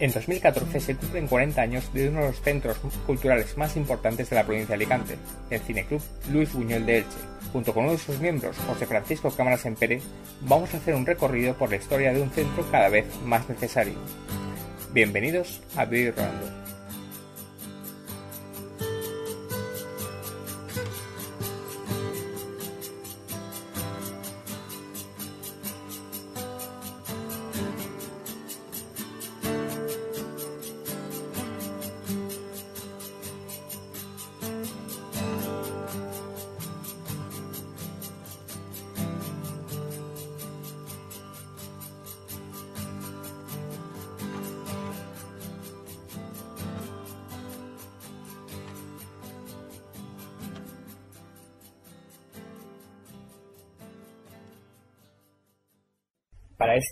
En 2014 se cumplen 40 años de uno de los centros culturales más importantes de la provincia de Alicante, el Cineclub Luis Buñuel de Elche. Junto con uno de sus miembros, José Francisco Cámaras Empere, vamos a hacer un recorrido por la historia de un centro cada vez más necesario. Bienvenidos a Vivir Rolando.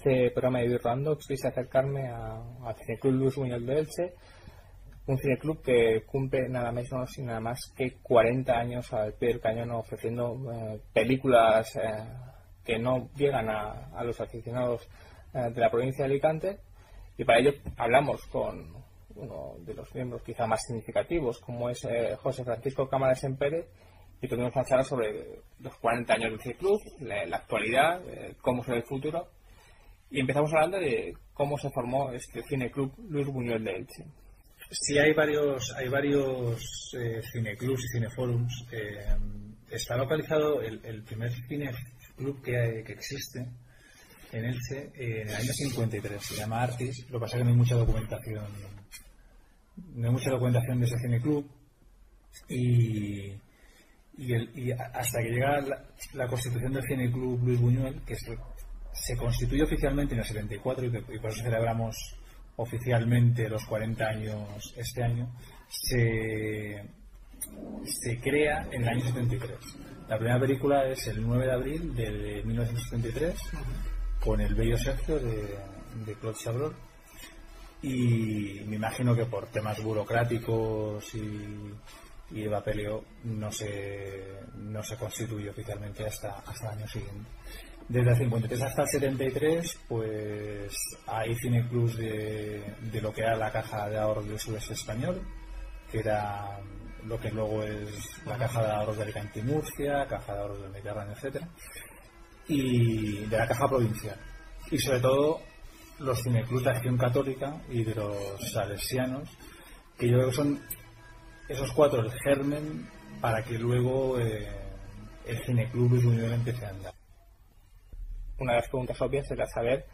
Este programa de Virrando quise acercarme al Cineclub Luis Muñoz de Elche, un cineclub que cumple nada menos y nada más que 40 años al pie del cañón ofreciendo eh, películas eh, que no llegan a, los aficionados eh, de la provincia de Alicante. Y para ello hablamos con uno de los miembros quizá más significativos como es José Francisco Cámaras Pérez y tuvimos una charla sobre los 40 años del cineclub, la, la actualidad, cómo será el futuro y empezamos hablando de cómo se formó este cineclub Luis Buñuel de Elche. Sí, hay varios, hay varios eh, cineclubs y cineforums. Eh, está localizado el, primer cineclub que, que existe en Elche en el año 53. Se llama Artis. Lo que pasa es que no hay mucha documentación. No hay mucha documentación de ese cineclub. Y, y, hasta que llega la, la, constitución del cineclub Luis Buñuel, que es se constituye oficialmente en el 74 y, por eso celebramos oficialmente los 40 años este año, se, se crea en el año 73. La primera película es el 9 de abril de 1973 con el bello Sergio de, de Claude Chabrol y me imagino que por temas burocráticos y, y de papeleo no se, no se constituye oficialmente hasta, hasta el año siguiente. Desde el 53 hasta el 73, pues hay cineclubs de, lo que era la caja de ahorros del sudeste español, que era lo que luego es la caja de ahorros de Alicante y Murcia, caja de ahorros del Mediterráneo, etcétera, y de la caja provincial. Y sobre todo los cineclubs de acción católica y de los salesianos, que yo creo que son esos cuatro el germen para que luego eh, el cineclub Luis Buñuel empiece a andar una de las preguntas obvias era saber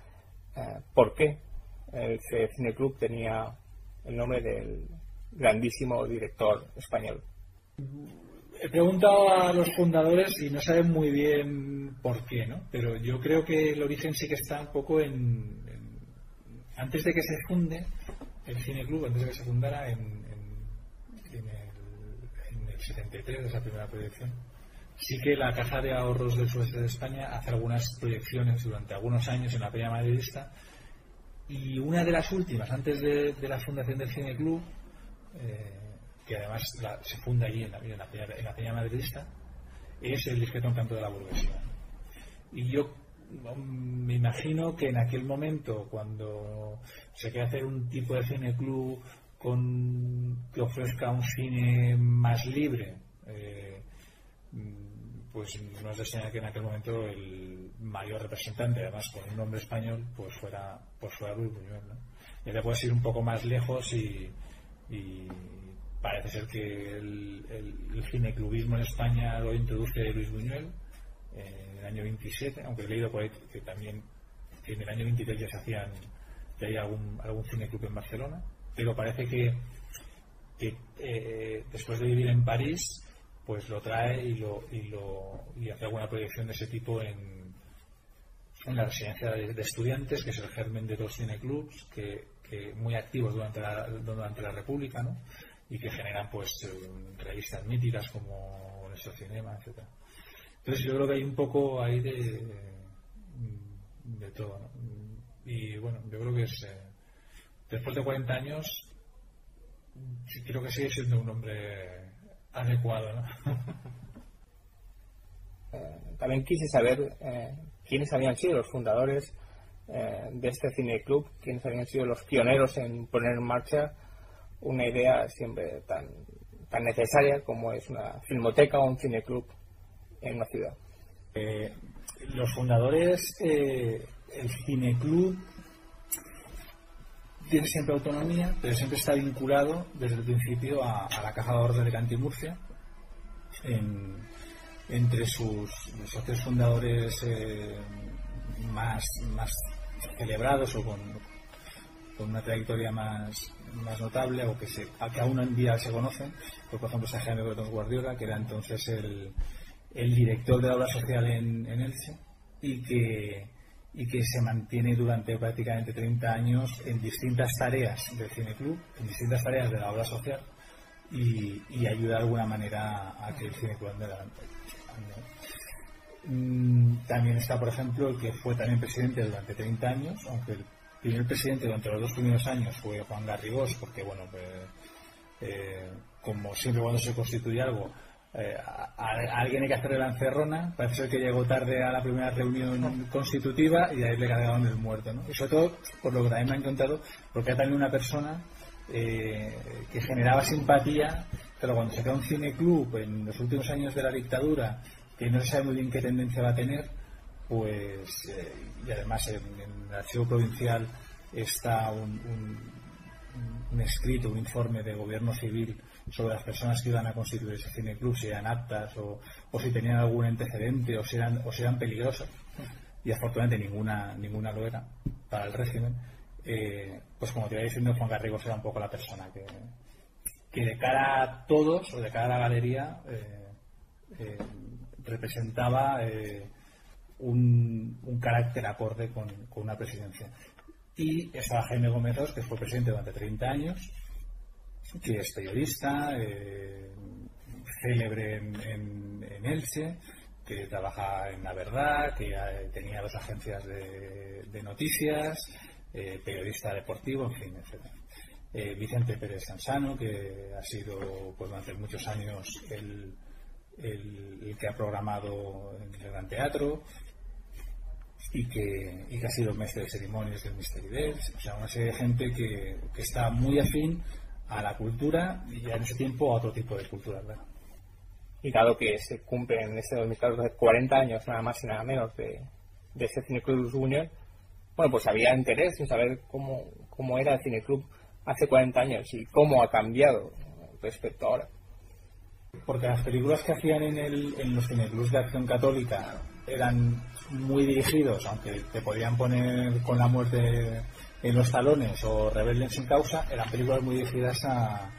eh, por qué el Cine Club tenía el nombre del grandísimo director español. He preguntado a los fundadores y no saben muy bien por qué, ¿no? Pero yo creo que el origen sí que está un poco en, antes de que se funde el Cine Club, antes de que se fundara en, en, el, en el 73, esa primera proyección sí que la Caja de Ahorros del Sudeste de España hace algunas proyecciones durante algunos años en la Peña Madridista y una de las últimas, antes de, la fundación del Cine Club, eh, que además se funda allí en la, Peña, Madridista, es el discreto encanto de la burguesía. Y yo me imagino que en aquel momento, cuando se quiere hacer un tipo de cine club con, que ofrezca un cine más libre, eh, pues nos desea que en aquel momento el mayor representante, además con un nombre español, pues fuera, pues fuera Luis Buñuel. ¿no? Y le puedes ir un poco más lejos y, parece ser que el, el, cineclubismo en España lo introduce Luis Buñuel en el año 27, aunque he leído por ahí que también en el año 23 ya se hacían, ya hay algún, algún cineclub en Barcelona, pero parece que, eh, después de vivir en París pues lo trae y lo, y lo y hace alguna proyección de ese tipo en, en la residencia de, estudiantes, que es el germen de dos cineclubs, que, que muy activos durante la, durante la República, ¿no? y que generan pues eh, revistas míticas como nuestro cinema, etcétera. Entonces yo creo que hay un poco ahí de, de todo. ¿no? Y bueno, yo creo que es eh, después de 40 años creo que sigue siendo un hombre adecuado. ¿no? Eh, también quise saber eh, quiénes habían sido los fundadores eh, de este cine club, quienes habían sido los pioneros en poner en marcha una idea siempre tan, tan necesaria como es una filmoteca o un cineclub en una ciudad. Eh, los fundadores, eh, el cineclub tiene siempre autonomía, pero siempre está vinculado desde el principio a, la Caja de Ahorros de Canti Murcia. entre sus socios fundadores eh, más, más celebrados o con, una trayectoria más, más notable o que, se, que aún en día se conocen, pues, por ejemplo está Jaime Bertón Guardiola, que era entonces el, el director de la obra social en, en Elche y que, y que se mantiene durante prácticamente 30 años en distintas tareas del Cine Club, en distintas tareas de la obra social y, ayuda de alguna manera a que el Cine Club ande adelante. Mm, también está, por ejemplo, el que fue también presidente durante 30 años, aunque el primer presidente durante los dos primeros años fue Juan Garrigós, porque, bueno, pues, como siempre cuando se constituye algo, eh, a, alguien hay que hacerle la encerrona, parece ser que llegó tarde a la primera reunión constitutiva y ahí le cargaron el muerto. ¿no? Y sobre todo, por lo que también me han contado, porque era también una persona eh, que generaba simpatía, pero cuando se crea un cineclub en los últimos años de la dictadura, que no se sabe muy bien qué tendencia va a tener, pues, eh, y además en, el archivo provincial está un, un, escrito, un informe de gobierno civil sobre las personas que iban a constituir ese cineclub, si eran aptas o, o si tenían algún antecedente o si eran, o si eran peligrosas. Y afortunadamente ninguna, ninguna lo era para el régimen. Eh, pues como te iba diciendo, Juan Garrigos era un poco la persona que, que de cara a todos o de cara a la galería eh, eh, representaba un, carácter acorde con, con, una presidencia. Y estaba Jaime Gómez que fue presidente durante 30 años, que es periodista, eh, célebre en, en, Elche, que trabaja en La Verdad, que tenía dos agencias de, noticias, eh, periodista deportivo, en fin, etc. Eh, Vicente Pérez Sansano, que ha sido pues, durante muchos años el, el, que ha programado en el Gran Teatro y que, y que ha sido mestre de ceremonias del Mystery Bells, o sea, una serie de gente que, que está muy afín a la cultura y ya en ese tiempo a otro tipo de cultura, ¿verdad? Y dado que se cumplen en este 2014 40 años nada más y nada menos de, de ese Cineclub Junior, bueno, pues había interés en saber cómo, cómo era el Cineclub hace 40 años y cómo ha cambiado respecto a ahora. Porque las películas que hacían en, el, en los cineclubs de acción católica eran muy dirigidos, aunque te podían poner con la muerte en los talones o Rebellion sin causa eran películas muy dirigidas a,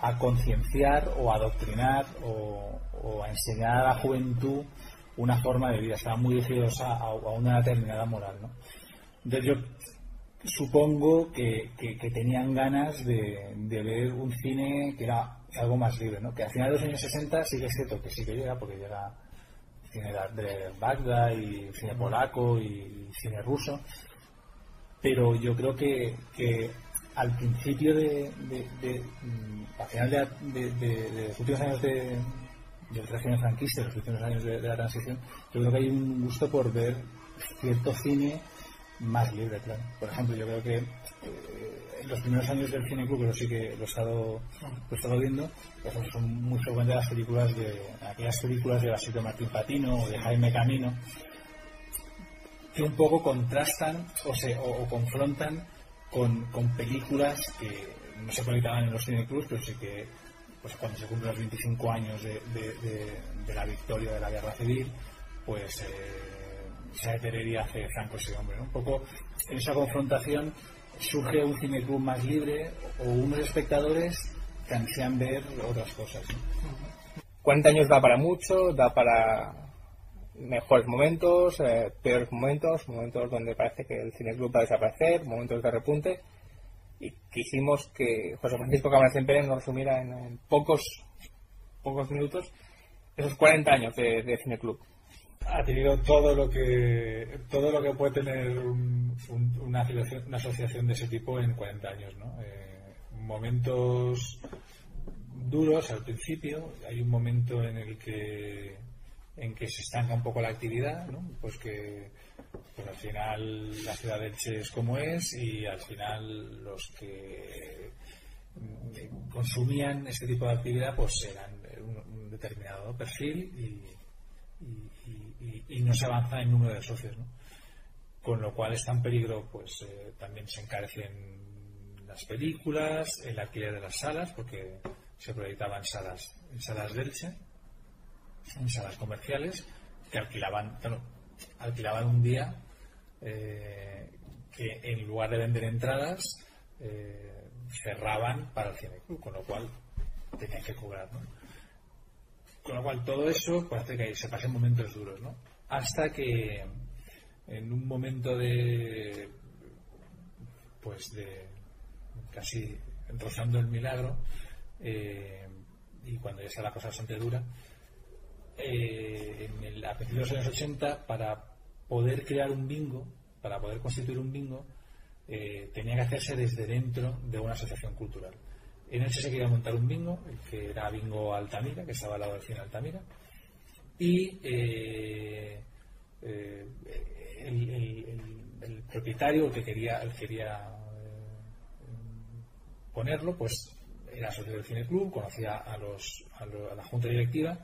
a concienciar o a adoctrinar o, a enseñar a la juventud una forma de vida, estaban muy dirigidos a, una determinada moral. ¿no? Entonces yo supongo que, que, tenían ganas de, de, ver un cine que era algo más libre, ¿no? que al final de los años 60 sí que es cierto que sí que llega, porque llega cine de Bagdad y cine polaco y cine ruso, pero yo creo que, que al principio de, de, mm, al final de, los últimos años de, del régimen franquista, los últimos años de, la transición, yo creo que hay un gusto por ver cierto cine más libre, claro. Por ejemplo, yo creo que eh, en los primeros años del cine club, pero sí que lo he estado, lo he estado viendo, pues son muy frecuentes las películas de, aquellas películas de Basito Martín Patino o de Jaime Camino, que un poco contrastan o, se, o, confrontan con, con, películas que no se conectaban en los cineclubs, pero sí que pues cuando se cumplen los 25 años de, de, la victoria de la guerra civil, pues eh, se determinaría hace Franco ese hombre. Un poco en esa confrontación surge un cineclub más libre o unos espectadores que ansían ver otras cosas. 40 años da para mucho, da para mejores momentos, eh, peores momentos, momentos donde parece que el cine club va a desaparecer, momentos de repunte. Y quisimos que José Francisco Cámara Pérez nos resumiera en, pocos pocos minutos esos 40 años de, de Cine Club. Ha tenido todo lo que todo lo que puede tener una, asociación, de ese tipo en 40 años. ¿no? Eh, momentos duros al principio, hay un momento en el que en que se estanca un poco la actividad, ¿no? pues que pues al final la ciudad de Elche es como es y al final los que mm, consumían este tipo de actividad pues eran un, determinado perfil y, no se avanza en número de socios con lo cual está en peligro pues eh, también se encarecen las películas el alquiler de las salas porque se proyectaban salas en salas de Elche en salas comerciales que alquilaban alquilaban un día eh, que en lugar de vender entradas eh, cerraban para el cine club, con lo cual tenían que cobrar. Con lo cual todo eso pues, hace que se pasen momentos duros. Hasta que en un momento de pues de casi rozando el milagro eh, y cuando ya está la cosa bastante dura en el, a principios de los años 80 para poder crear un bingo, para poder constituir un bingo, eh, tenía que hacerse desde dentro de una asociación cultural. En ese se quería montar un bingo, que era Bingo Altamira, que estaba al lado del cine Altamira, y eh, eh, el, propietario, que quería ponerlo, pues era socio del Cine Club, conocía a, los, a, la junta directiva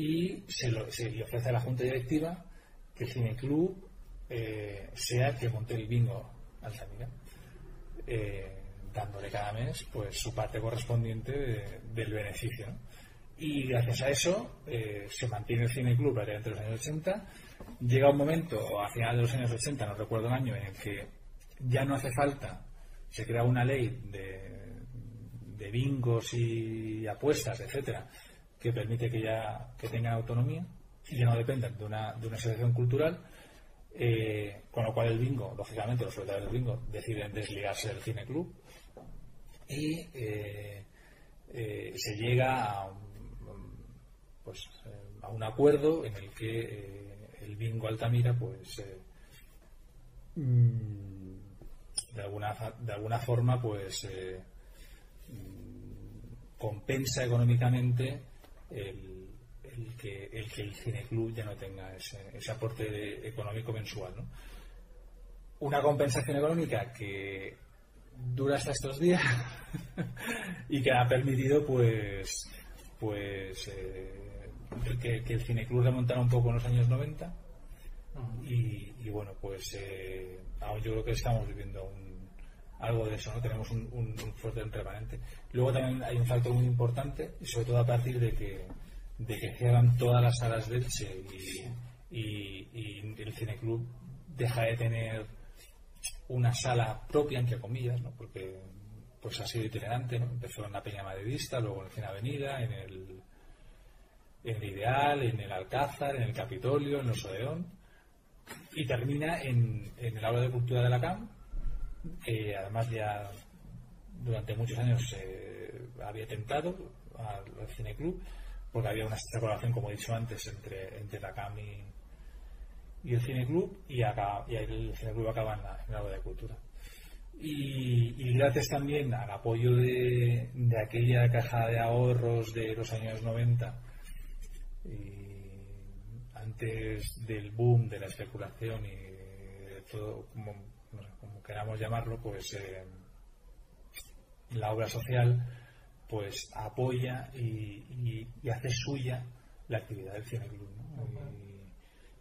y se, lo, se le ofrece a la junta directiva que el cineclub eh, sea el que monte el bingo Altamira, eh, dándole cada mes pues su parte correspondiente del beneficio. Y gracias a eso eh, se mantiene el cineclub entre los años 80. Llega un momento, a finales de los años 80, no recuerdo el año, en el que ya no hace falta, se crea una ley de, de bingos y apuestas, etcétera, que permite que ya que tengan autonomía y que no dependan de una, de una asociación cultural, eh, con lo cual el bingo, lógicamente los propietarios del bingo deciden desligarse del cine club y eh, eh, se llega a pues, a un acuerdo en el que el bingo Altamira pues mm, de alguna de alguna forma pues mm, compensa económicamente el el que el, que el cineclub ya no tenga ese, aporte económico mensual. Una compensación económica que dura hasta estos días y que ha permitido pues pues eh, que, el cineclub remontara un poco en los años 90 y, bueno pues eh, yo creo que estamos viviendo algo de eso no tenemos un, fuerte remanente luego también hay un factor muy importante y sobre todo a partir de que de que cierran todas las salas de Elche y, y, el cineclub deja de tener una sala propia, entre comillas, ¿no? porque pues ha sido itinerante, ¿no? empezó en la Peña Madridista, luego en el Cine Avenida, en el, en el Ideal, en el Alcázar, en el Capitolio, en el Odeón, y termina en, en el Aula de Cultura de la CAM, que además ya durante muchos años eh, había tentado al, al cineclub porque había una colaboración, como he dicho antes, entre, entre la CAM y, el Cine Club, y, y el Cine Club acaba en la, en de cultura. Y, gracias también al apoyo de, de, aquella caja de ahorros de los años 90, y antes del boom de la especulación y de todo, como, como queramos llamarlo, pues eh, la obra social pues apoya y, hace suya la actividad del Cine Club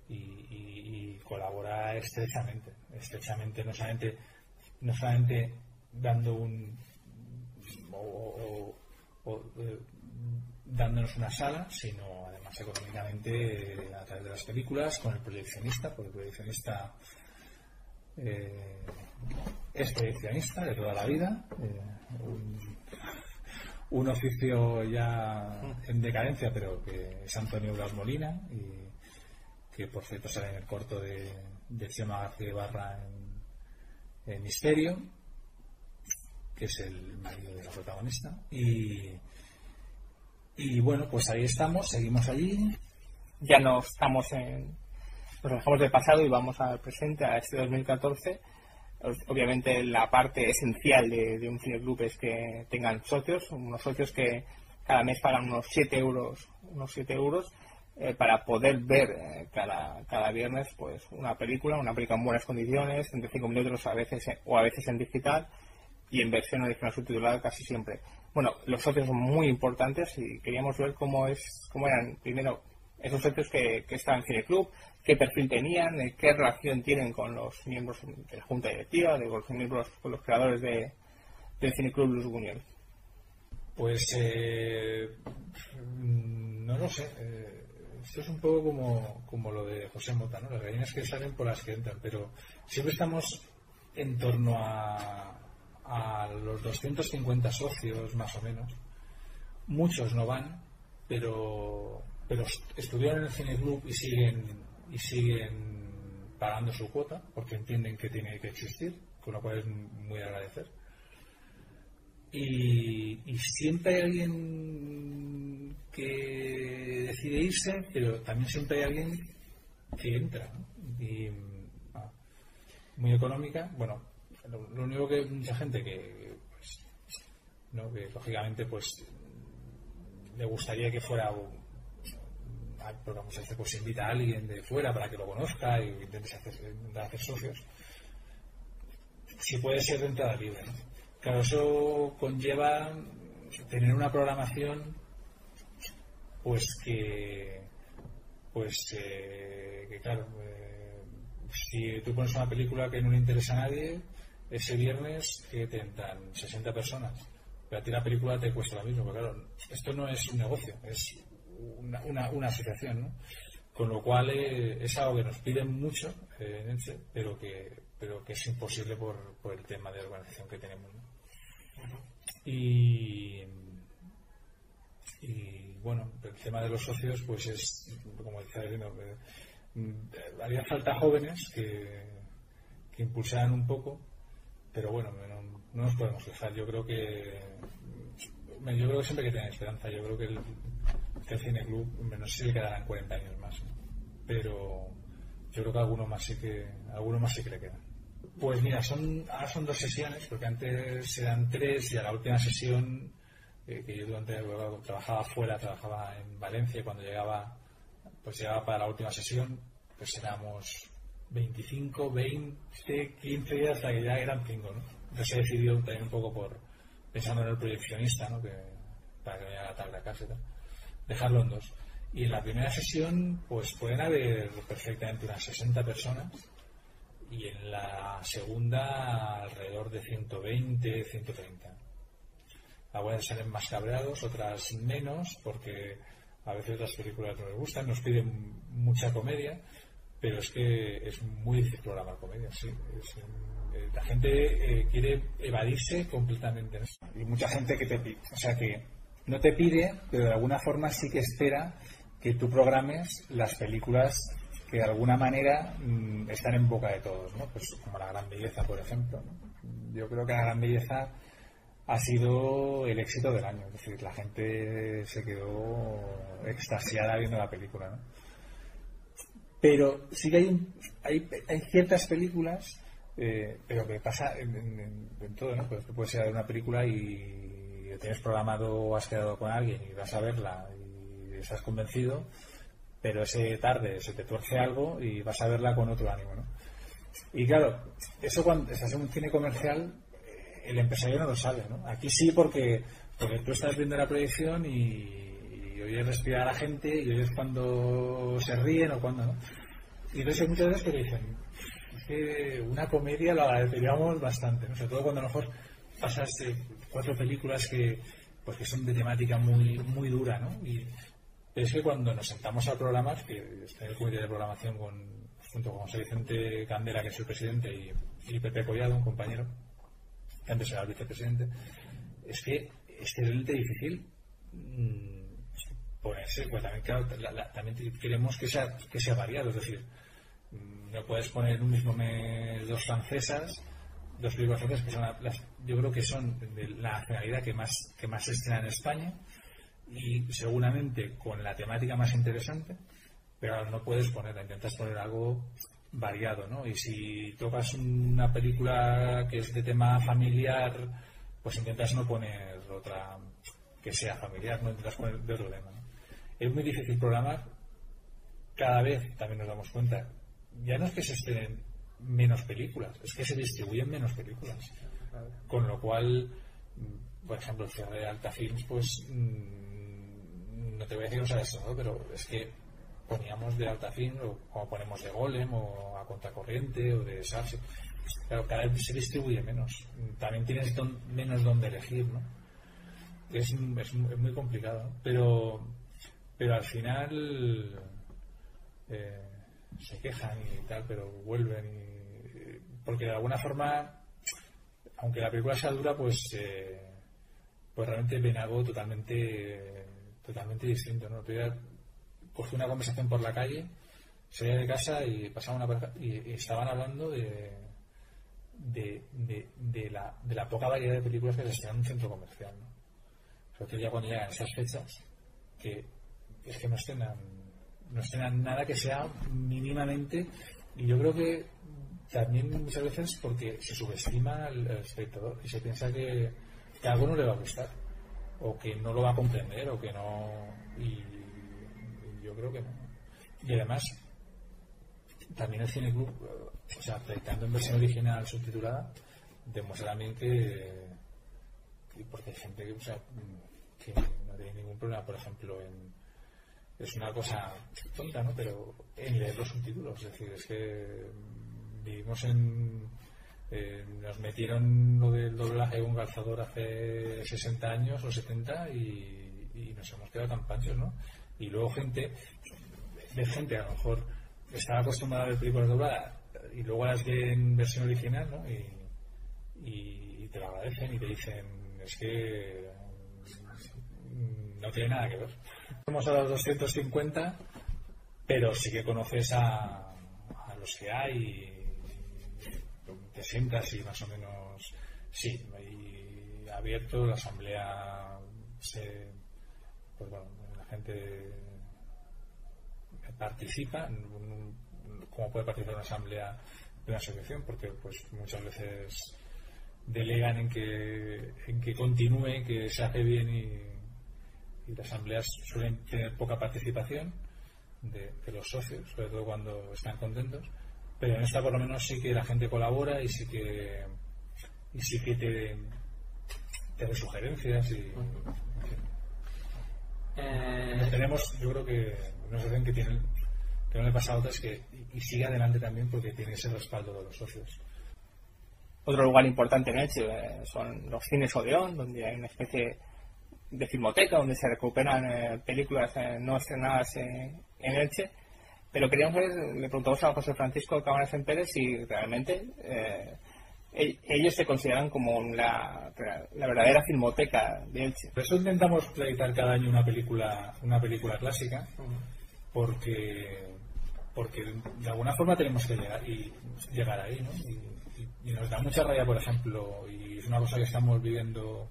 y, colabora estrechamente, estrechamente, no solamente, no solamente dando un o, eh, dándonos una sala, sino además económicamente eh, a través de las películas, con el proyeccionista, porque el proyeccionista eh, de toda la vida, un oficio ya en decadencia, pero que es Antonio Blas Molina, y que por cierto sale en el corto de, de Chema García Barra en, Misterio, que es el marido de la protagonista. Y, y bueno, pues ahí estamos, seguimos allí. Ya no estamos en. Nos dejamos de pasado y vamos al presente, a este 2014 obviamente la parte esencial de, un cineclub es que tengan socios, unos socios que cada mes pagan unos 7 euros, unos 7 euros eh, para poder ver eh, cada, cada viernes pues una película, una película en buenas condiciones, 35 minutos a veces o a veces en digital y en versión original subtitulada casi siempre. Bueno, los socios son muy importantes y queríamos ver cómo es cómo eran primero esos socios que, que están en Cine Club, qué perfil tenían, eh, qué relación tienen con los miembros de la junta directiva, de los miembros con los creadores de, del Cine Club Luz Buñuel. Pues eh, no lo sé. Eh, esto es un poco como, como lo de José Mota, ¿no? Las gallinas que salen por las que entran, pero siempre estamos en torno a, a los 250 socios, más o menos. Muchos no van, pero, pero estudiaron en el Cine Club y siguen, y siguen pagando su cuota porque entienden que tiene que existir, con lo cual es muy agradecer. Y, y siempre hay alguien que decide irse, pero también siempre hay alguien que entra. ¿no? Y, ah, muy económica. Bueno, lo, lo único que mucha gente que, pues, ¿no? que lógicamente pues le gustaría que fuera un, porque muchas veces pues invita a alguien de fuera para que lo conozca y intentes hacer, hacer socios. Si puede ser de entrada libre claro eso conlleva tener una programación pues que pues eh, que claro eh, si tú pones una película que no le interesa a nadie ese viernes que te entran 60 personas. Pero a ti la película te cuesta lo mismo porque claro esto no es un negocio es una, una, una asociación ¿no? con lo cual eh, es algo que nos piden mucho eh, en Elche, pero que pero que es imposible por, por el tema de organización que tenemos ¿no? y y bueno, el tema de los socios, pues es, como decía Elena, eh, haría falta jóvenes que, que impulsaran un poco, pero bueno, no, no nos podemos quejar. Yo creo que yo creo que siempre hay que tener esperanza. Yo creo que el, que el Cine Club, no sé si le quedarán 40 años más, pero yo creo que alguno más sí que, alguno más sí que le quedan. Pues mira, son, ahora son dos sesiones, porque antes eran tres y a la última sesión eh, que yo durante bueno, trabajaba fuera, trabajaba en Valencia y cuando llegaba, pues llegaba para la última sesión, pues éramos 25, 20, 15 días hasta que ya eran 5, ¿no? Entonces se decidió también un poco por pensando en el proyeccionista, ¿no? Que, para que me la tarde a casa y tal, dejarlo en dos. Y en la primera sesión, pues pueden haber perfectamente unas 60 personas y en la segunda alrededor de 120, 130 algunas salen más cabreados, otras menos, porque a veces las películas no les gustan, nos piden mucha comedia, pero es que es muy difícil programar comedia, sí. Es, eh, la gente eh, quiere evadirse completamente. Y mucha gente que te pide, o sea que no te pide, pero de alguna forma sí que espera que tú programes las películas que de alguna manera mmm, están en boca de todos, ¿no? Pues como La Gran Belleza, por ejemplo. Yo creo que La Gran Belleza ha sido el éxito del año. Es decir, la gente se quedó extasiada viendo la película. ¿no? Pero sí que hay, hay, hay, ciertas películas, eh, pero que pasa en, en, todo, ¿no? Pues a ver una película y tienes programado o has quedado con alguien y vas a verla y estás convencido, pero ese tarde se te tuerce algo y vas a verla con otro ánimo, ¿no? Y claro, eso cuando estás en un cine comercial el empresario no lo sabe, ¿no? Aquí sí porque, porque tú estás viendo la proyección y, y oyes respirar a la gente y oyes cuando se ríen o cuando no. Y entonces hay muchas veces que dicen, es que una comedia la agradeceríamos bastante, ¿no? Sobre todo cuando a lo mejor pasas eh, cuatro películas que, pues que son de temática muy, muy dura, ¿no? Y es que cuando nos sentamos a programar, que está en el comité de programación con, junto con José Vicente Candela, que es el presidente, y, y Pepe Collado, un compañero, que antes era el vicepresidente, es que es realmente difícil mmm, ponerse, pues también, claro, la, también queremos que sea, que sea variado, es decir, mmm, no puedes poner en un mismo mes dos francesas, dos películas francesas que son las, yo creo que son de la nacionalidad que más, que más se estrena en España y seguramente con la temática más interesante, pero no puedes ponerla, intentas poner algo variado, ¿no? Y si tocas una película que es de tema familiar, pues intentas no poner otra que sea familiar, no intentas poner de otro tema. ¿no? Es muy difícil programar cada vez también nos damos cuenta, ya no es que se estén menos películas, es que se distribuyen menos películas. Con lo cual, por ejemplo, el cierre de Alta Films, pues mm, no te voy a decir o eso, ¿no? pero es que poníamos de Alta Films, o como ponemos de Golem, o a Contracorriente, o de Sarsi. Pero cada vez se distribuye menos. También tienes menos donde elegir, ¿no? Es, es, muy complicado. Pero, pero al final eh, se quejan y tal, pero vuelven y, porque de alguna forma, aunque la película sea dura, pues eh, pues realmente ven algo totalmente totalmente distinto, ¿no? cogí una conversación por la calle, salía de casa y pasaba una y, estaban hablando de de, de, la, de la poca variedad de películas que se estrenan en un centro comercial, ¿no? Sobre todo ya cuando llegan esas fechas, que es que no estrenan no estrenan nada que sea mínimamente y yo creo que también muchas veces porque se subestima al, espectador y se piensa que, a algo no le va a gustar o que no lo va a comprender o que no y, yo creo que no y además también el cine club o sea proyectando en versión original subtitulada demuestra también que, porque hay gente que, que no tiene ningún problema por ejemplo en es una cosa tonta, ¿no? Pero en leer los subtítulos, es decir, es que vivimos en. Eh, nos metieron lo del doblaje un calzador hace 60 años o 70 y, nos hemos quedado tan panchos, ¿no? Y luego gente, de gente a lo mejor estaba acostumbrada a ver películas dobladas y luego las ve en versión original, ¿no? Y, y te lo agradecen y te dicen, es que no tiene nada que ver. Somos a los 250, pero sí que conoces a, a los que hay y te sientas y más o menos, sí, abierto, la asamblea se, pues bueno, la gente participa, como puede participar una asamblea de una asociación, porque pues muchas veces delegan en que, en que continúe, que se hace bien y las asambleas suelen tener poca participación de, los socios, sobre todo cuando están contentos, pero en esta por lo menos sí que la gente colabora y sí que y sí que te, te da sugerencias y eh, tenemos yo creo que nos dicen que tienen que no le pasa a otras que y, sigue adelante también porque tiene ese respaldo de los socios. Otro lugar importante en Elche eh, son los cines Odeón donde hay una especie de filmoteca donde se recuperan eh, películas eh, no estrenadas en Elche. Pero queríamos ver, le preguntamos a José Francisco Cámaras en Pérez si realmente eh, e-, ellos se consideran como la, la, verdadera filmoteca de Elche. Por eso intentamos proyectar cada año una película, una película clásica, porque porque de alguna forma tenemos que llegar y llegar ahí, ¿no? y nos da mucha rabia, por ejemplo, y es una cosa que estamos viviendo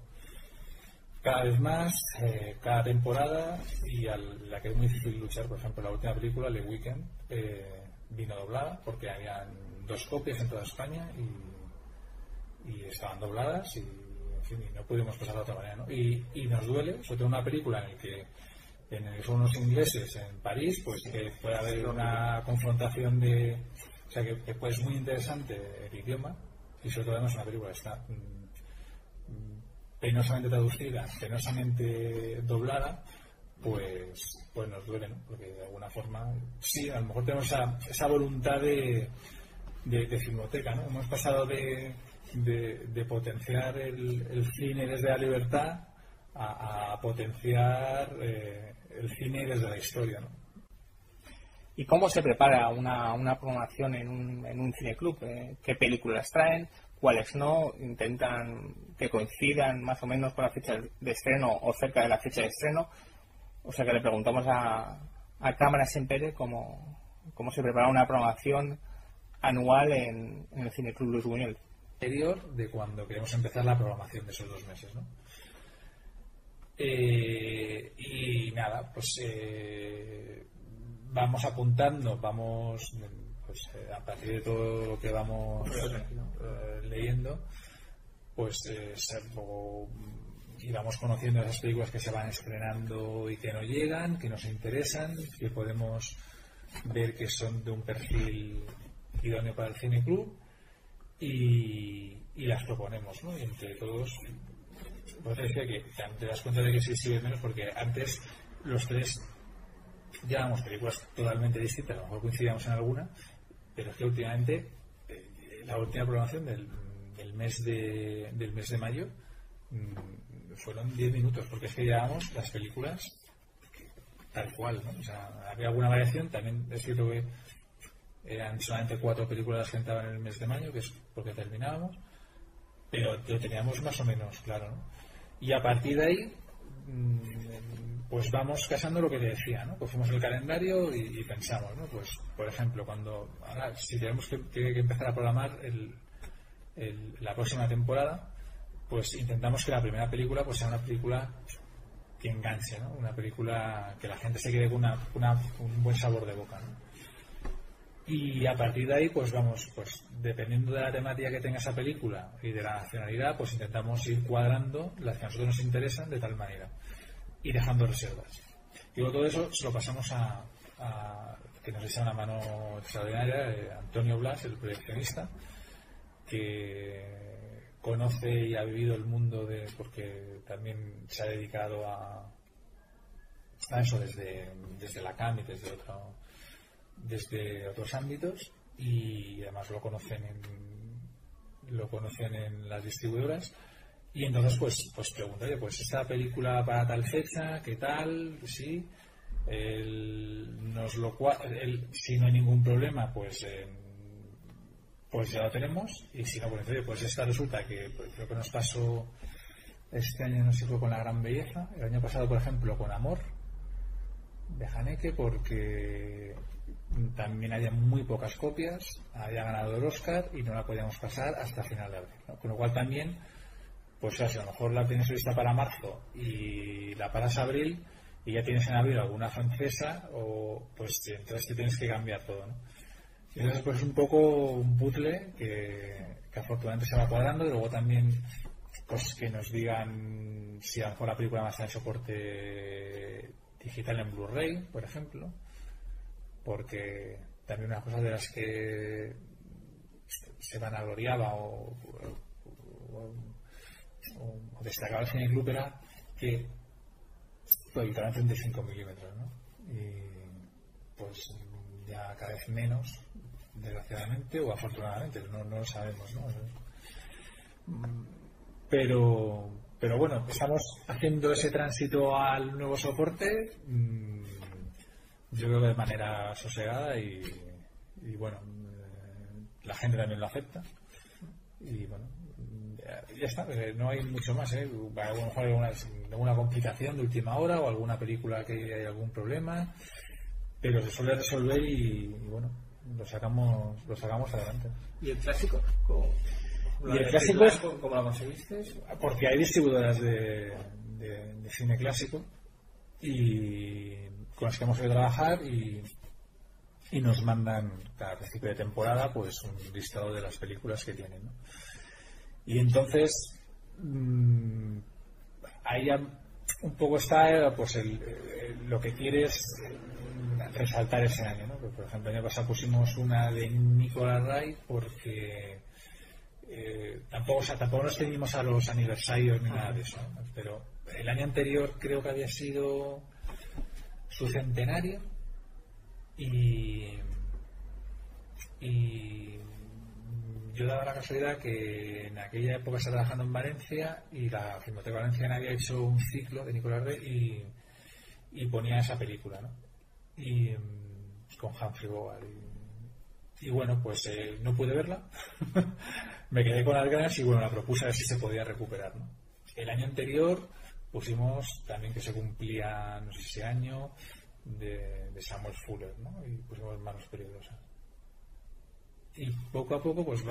cada vez más, eh, cada temporada, y a la que es muy difícil luchar, por ejemplo, la última película, The Weekend, eh, vino doblada porque habían dos copias en toda España y, y estaban dobladas y, en fin, no pudimos pasar de otra manera. ¿no? Y, y, nos duele, sobre todo una película en la que en el que son unos ingleses en París, pues que puede haber una confrontación de. O sea, que, que es muy interesante el idioma y sobre todo además una película está penosamente traducida, penosamente doblada, pues, pues nos duele, ¿no? Porque de alguna forma, sí, a lo mejor tenemos esa, esa voluntad de, de, filmoteca, ¿no? Hemos pasado de, de, potenciar el, cine desde la libertad a, potenciar eh, el cine desde la historia, ¿no? ¿Y cómo se prepara una, una programación en un, en un cineclub? Eh, ¿Qué películas traen? Cuáles no, intentan que coincidan más o menos con la fecha de estreno o cerca de la fecha de estreno. O sea que le preguntamos a, a Cámaras en Pérez cómo, cómo se prepara una programación anual en, en el Cine Club Luis Buñuel. Anterior de cuando queremos empezar la programación de esos dos meses, ¿no? Eh, y nada, pues eh, vamos apuntando, vamos pues eh, a partir de todo lo que vamos eh, leyendo, pues eh, íbamos conociendo esas películas que se van estrenando y que no llegan, que nos interesan, que podemos ver que son de un perfil idóneo para el cine club y, las proponemos, ¿no? Y entre todos, pues decía que te das cuenta de que sí sirve menos porque antes los tres llevábamos películas totalmente distintas, a lo mejor coincidíamos en alguna, pero es que últimamente eh, la última programación del, del, mes de, del mes de mayo mm, fueron 10 minutos, porque es que llevábamos las películas tal cual, ¿no? O sea, había alguna variación, también es cierto que eran solamente cuatro películas que entraban en el mes de mayo, que es porque terminábamos, pero lo teníamos más o menos claro, ¿no? Y a partir de ahí, pues vamos casando lo que te decía, ¿no? Cogemos el calendario y, pensamos, ¿no? Pues, por ejemplo, cuando, ahora, si tenemos que, empezar a programar la próxima temporada, pues intentamos que la primera película pues sea una película que enganche, ¿no? Una película que la gente se quede con un buen sabor de boca, Y a partir de ahí, pues vamos, pues dependiendo de la temática que tenga esa película y de la nacionalidad, pues intentamos ir cuadrando las que a nosotros nos interesan de tal manera y dejando reservas. Y todo eso se lo pasamos a, que nos echa una mano extraordinaria, eh, Antonio Blas, el proyeccionista, que conoce y ha vivido el mundo de porque también se ha dedicado a, a eso desde, desde la CAM y desde otro, desde otros ámbitos y además lo conocen en, lo conocen en las distribuidoras. Y entonces pues pues pregunta pues esta película para tal fecha qué tal sí nos lo el, si no hay ningún problema pues pues ya lo tenemos. Y si no, pues, pues esta resulta que pues, creo que nos pasó este año no sé con la gran belleza. El año pasado por ejemplo con Amor de Haneke porque también haya muy pocas copias haya ganado el Oscar y no la podíamos pasar hasta final de abril con lo cual también pues si a lo mejor la tienes lista para marzo y la paras abril y ya tienes en abril alguna francesa o pues entonces te tienes que cambiar todo ¿no? Entonces, pues es un poco un puzzle que, afortunadamente se va cuadrando y luego también pues que nos digan si a lo mejor la película va a en soporte digital en Blu-ray, por ejemplo, porque también una cosa de las que se vanagloriaba o, o, o, destacaba el cine club era que proyectaban 35 milímetros, ¿no? Y pues ya cada vez menos desgraciadamente o afortunadamente, no, no lo sabemos, ¿no? Pero, pero bueno, estamos haciendo ese tránsito al nuevo soporte, mm, yo creo que de manera sosegada y, y bueno, eh, la gente también lo acepta. Y bueno, ya está, eh, no hay mucho más. ¿eh? A lo mejor hay alguna, alguna complicación de última hora o alguna película que hay algún problema, pero se suele resolver y bueno, lo sacamos lo sacamos adelante. ¿Y el clásico? ¿Cómo, y el clásico es, ¿Cómo lo conseguiste? Porque hay distribuidoras de, de, cine clásico y con las que hemos ido a trabajar y, y nos mandan cada principio de temporada pues un listado de las películas que tienen. Y entonces mmm, ahí ya un poco está pues el, lo que quieres resaltar ese año. ¿no? por ejemplo, el año pasado pusimos una de Nicolás Ray porque eh, tampoco, tampoco nos teníamos a los aniversarios ni nada de eso, pero el año anterior creo que había sido su centenario y, yo daba la casualidad que en aquella época estaba trabajando en Valencia y la Filmoteca Valenciana había hecho un ciclo de Nicolás Rey y, ponía esa película, ¿no? y con Humphrey Bogart. Y, bueno, pues eh, no pude verla. Me quedé con las ganas y bueno, la propuse a ver si se podía recuperar. El año anterior pusimos también que se cumplía, no sé ese año, de, Samuel Fuller, ¿no? Y pusimos Manos Peligrosas. Y poco a poco, pues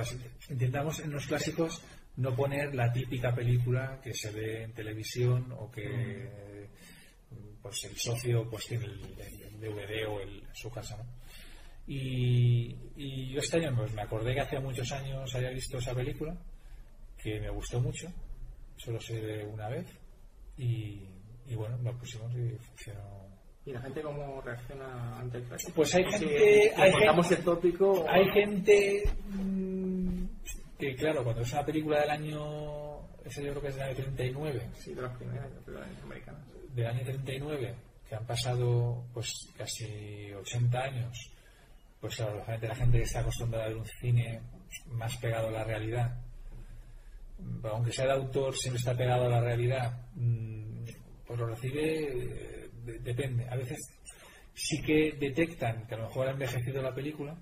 intentamos en los clásicos no poner la típica película que se ve en televisión o que pues el socio pues tiene el, DVD o el, su casa, ¿no? Y, y, yo este año pues, me acordé que hace muchos años había visto esa película, que me gustó mucho, solo sé una vez, y, y bueno, lo pusimos y funcionó, ¿Y la gente cómo reacciona ante el clásico? Pues hay gente... hay gente, el tópico... Hay gente mm, que, claro, cuando es una película del año... Ese yo creo que es del año 39. Sí, de las primeras americanas. Del año 39, que han pasado pues casi 80 años. Pues claro, la gente que está acostumbrada a ver un cine más pegado a la realidad, aunque sea el autor, siempre está pegado a la realidad, mm, pues lo recibe, eh, depende. A veces sí que detectan que a lo mejor ha envejecido la película.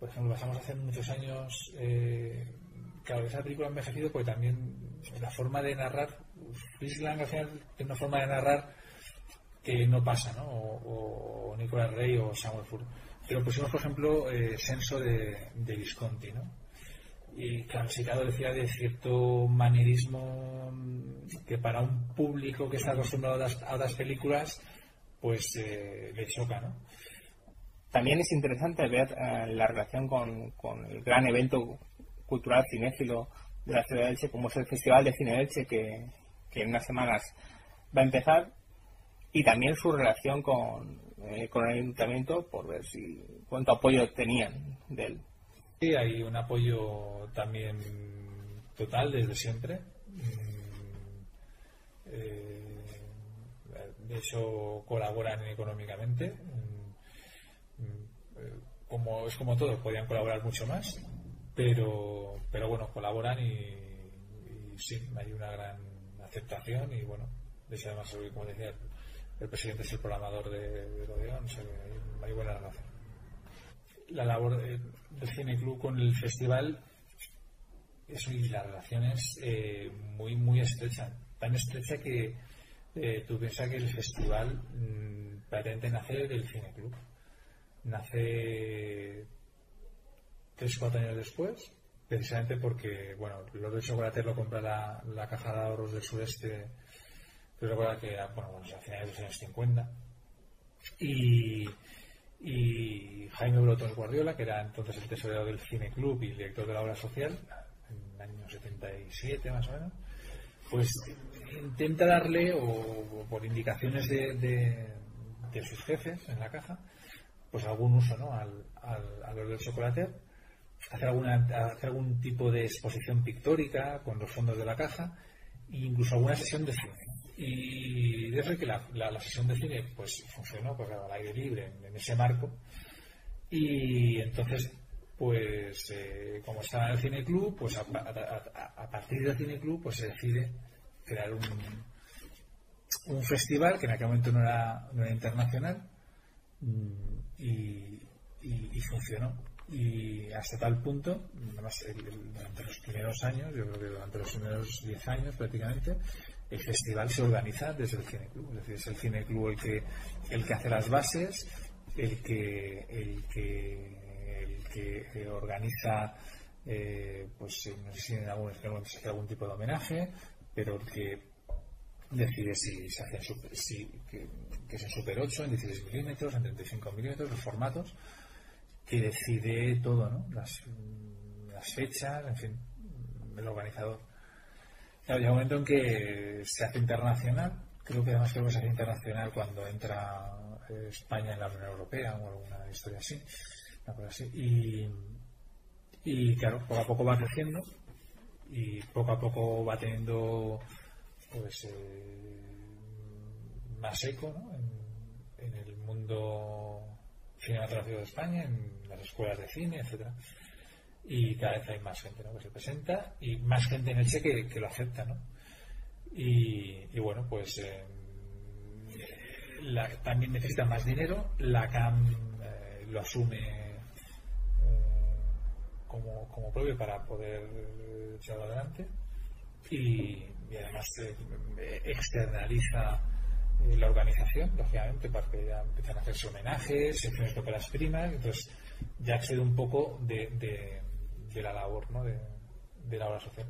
Por ejemplo, pasamos hace muchos años, eh, claro, esa película ha envejecido porque también la forma de narrar, Lang al final tiene una forma de narrar que no pasa, ¿no? O, o Nicolás Rey o Samuel Fur. Pero pusimos, por ejemplo, eh, Senso de Visconti, ¿no? Y si decía de cierto manierismo que para un público que está acostumbrado a otras, películas, pues eh, le choca, ¿no? También es interesante ver eh, la relación con, el gran evento cultural cinéfilo de la ciudad de Elche, como es el Festival de Cine Elche, que, en unas semanas va a empezar, y también su relación con, eh, con el ayuntamiento, por ver si cuánto apoyo tenían de él. Sí, hay un apoyo también total desde siempre. Mm, eh, de hecho, colaboran económicamente. Mm, mm, como es como todo, podían colaborar mucho más, pero, pero bueno, colaboran y, sí, hay una gran aceptación y bueno, de hecho además, como decía, el, presidente es el programador de, de Odeón, hay, hay buena relación la labor del Cine Club con el festival eso y la relación es eh, muy muy estrecha tan estrecha que eh, tú piensas que el festival mmm, pretende nacer del Cine Club. Nace tres cuatro años después precisamente porque bueno lo de chocolate lo compra la, la caja de ahorros del sureste pero recuerda que bueno, a finales de los años 50 y y Jaime Brotón Guardiola, que era entonces el tesorero del Cine Club y director de la obra social, en el año 77 más o menos, pues intenta darle, o, por indicaciones de, sus jefes en la caja, pues algún uso ¿no? al, al, a los del chocolate, hacer, alguna, hacer algún tipo de exposición pictórica con los fondos de la caja e incluso alguna sesión de cine. Y desde que la, la, sesión de cine pues funcionó pues, al aire libre en, ese marco. Y entonces, pues eh, como estaba en el Cine Club, pues a, partir del Cine Club pues se decide crear un, un festival que en aquel momento no era, no era internacional mm, y, y, funcionó y hasta tal punto, durante los primeros años, yo creo que durante los primeros 10 años prácticamente, el festival se organiza desde el Cine Club. Es decir, es el Cine Club el que, el que hace las bases, el que, el que, el que organiza, eh, pues no sé si en algún, se hace algún tipo de homenaje, pero el que decide si se hace super, si, que, es en Super 8, en 16 milímetros, en 35 milímetros, los formatos, que decide todo, ¿no? Las, las fechas, en fin, el organizador. Claro, llega un momento en que se hace internacional. Creo que además creo que se hace internacional cuando entra eh, España en la Unión Europea o alguna historia así. Y, y claro, poco a poco va creciendo y poco a poco va teniendo pues eh, más eco ¿no? en, en, el mundo cinematográfico de España, en las escuelas de cine, etcétera y cada vez hay más gente ¿no? que se presenta y más gente en Elche que, que lo acepta ¿no? y, bueno pues eh, también necesita más dinero la CAM eh, lo asume eh, como, como propio para poder echarlo adelante y, además externaliza la organización, lógicamente, para que ya empiezan a hacerse homenajes, secciones de óperas primas, entonces ya accede un poco de, de la labor ¿no? de, la obra social.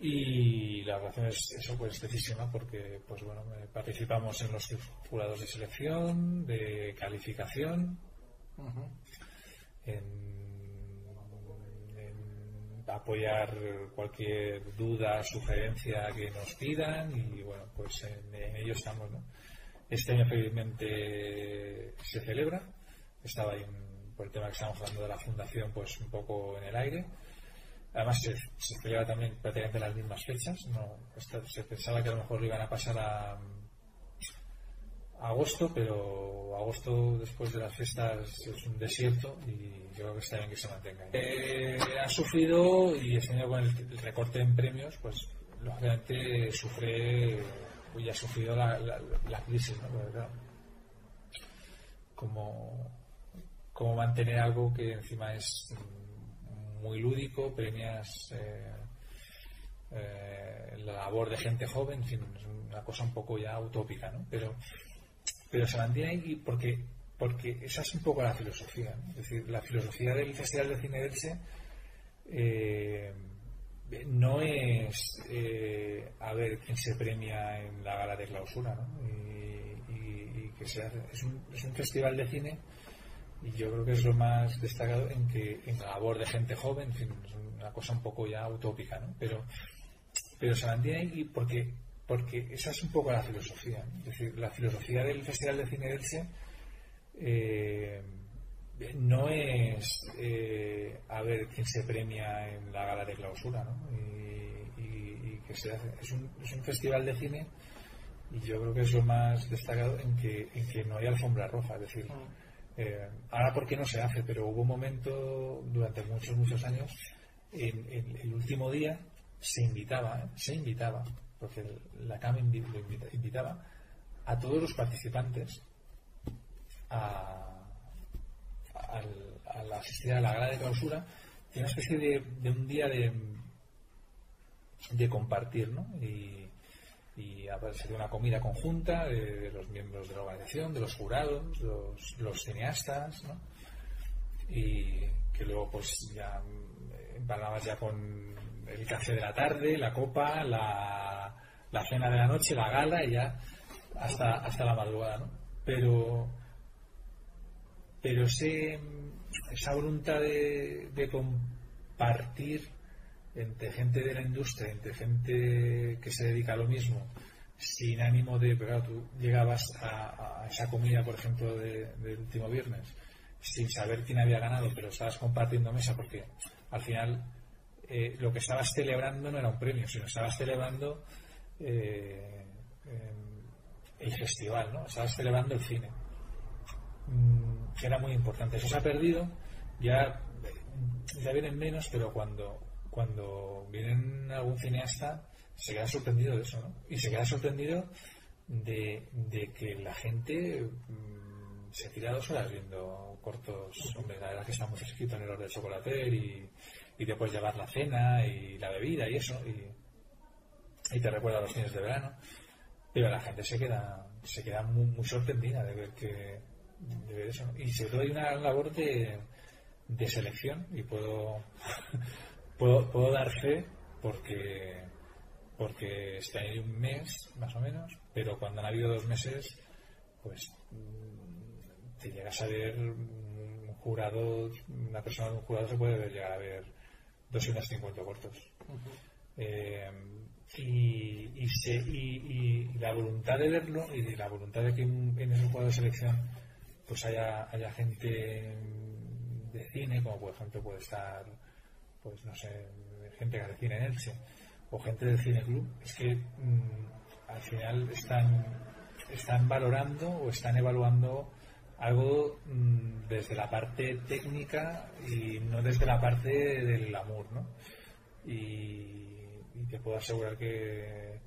Y la relación es eso, pues decísima porque pues bueno, eh, participamos en los jurados de selección, de calificación, en, apoyar cualquier duda, sugerencia que nos pidan y bueno, pues en, ello estamos, ¿no? Este año felizmente se celebra. Estaba ahí por el tema que estamos hablando de la fundación, pues un poco en el aire. Además se, celebra también prácticamente las mismas fechas. No, se pensaba que a lo mejor iban a pasar a, agosto, pero agosto después de las fiestas es un desierto y yo creo que está bien que se mantenga. Eh, ha sufrido y este año con el, recorte en premios, pues lógicamente sufre y ha sufrido la, la, crisis, ¿no? como, como mantener algo que encima es muy lúdico, premias eh, eh, la labor de gente joven, en fin, es una cosa un poco ya utópica, ¿no? Pero pero se mantiene ahí porque, porque esa es un poco la filosofía. Es decir, la filosofía del Festival de Cine de eh, no es eh, a ver quién se premia en la gala de clausura, ¿no? y, que se hace. Es un, es un festival de cine y yo creo que es lo más destacado en que en la labor de gente joven, en fin, es una cosa un poco ya utópica, ¿no? Pero, pero se mantiene ahí porque porque esa es un poco la filosofía. Es decir, la filosofía del Festival de Cine de Elche eh, no es eh, a ver quién se premia en la gala de clausura, ¿no? Y, que se hace. Es un, es un, festival de cine y yo creo que es lo más destacado en que, en que no hay alfombra roja. Es decir, mm. Eh, ahora porque no se hace, pero hubo un momento durante muchos, muchos años, en, en el último día se invitaba, se invitaba porque la CAM invitaba a todos los participantes a, a, asistir a la gala de clausura y una especie de, un día de, de compartir, ¿no? Y, y sería una comida conjunta de, los miembros de la organización, de los jurados, los, cineastas, ¿no? Y que luego pues ya empalabas ya con el café de la tarde, la copa, la, la cena de la noche, la gala y ya hasta, hasta la madrugada, ¿no? Pero, pero ese, esa voluntad de, de compartir entre gente de la industria, entre gente que se dedica a lo mismo, sin ánimo de, pero tú llegabas a, esa comida, por ejemplo, del último viernes, sin saber quién había ganado, pero estabas compartiendo mesa porque al final eh, lo que estabas celebrando no era un premio, sino estabas celebrando eh, el festival, ¿no? Estabas celebrando el cine, mm, que era muy importante. Eso se ha perdido, ya, ya vienen menos, pero cuando, cuando vienen algún cineasta se queda sorprendido de eso, ¿no? Y se queda sorprendido de, que la gente mm, se tira dos horas viendo cortos, hombre, la verdad que estamos escritos en el orden de chocolate y y te puedes llevar la cena y la bebida y eso y, te recuerda los fines de verano. Pero la gente se queda se queda muy, sorprendida de ver que de ver eso y sobre todo hay una labor de, de selección y puedo, puedo puedo dar fe porque porque está ahí un mes más o menos pero cuando han habido dos meses pues mm, te llegas a ver un jurado una persona de un jurado se puede llegar a ver 250 cortos. Eh, y, y, la voluntad de verlo y la voluntad de que en, ese juego de selección pues haya, haya gente de cine, como por ejemplo puede estar, pues no sé, gente de cine en Elche o gente del cine club, es que mm, al final están, están valorando o están evaluando algo mm, desde la parte técnica y no desde la parte del amor, ¿no? Y, te puedo asegurar que,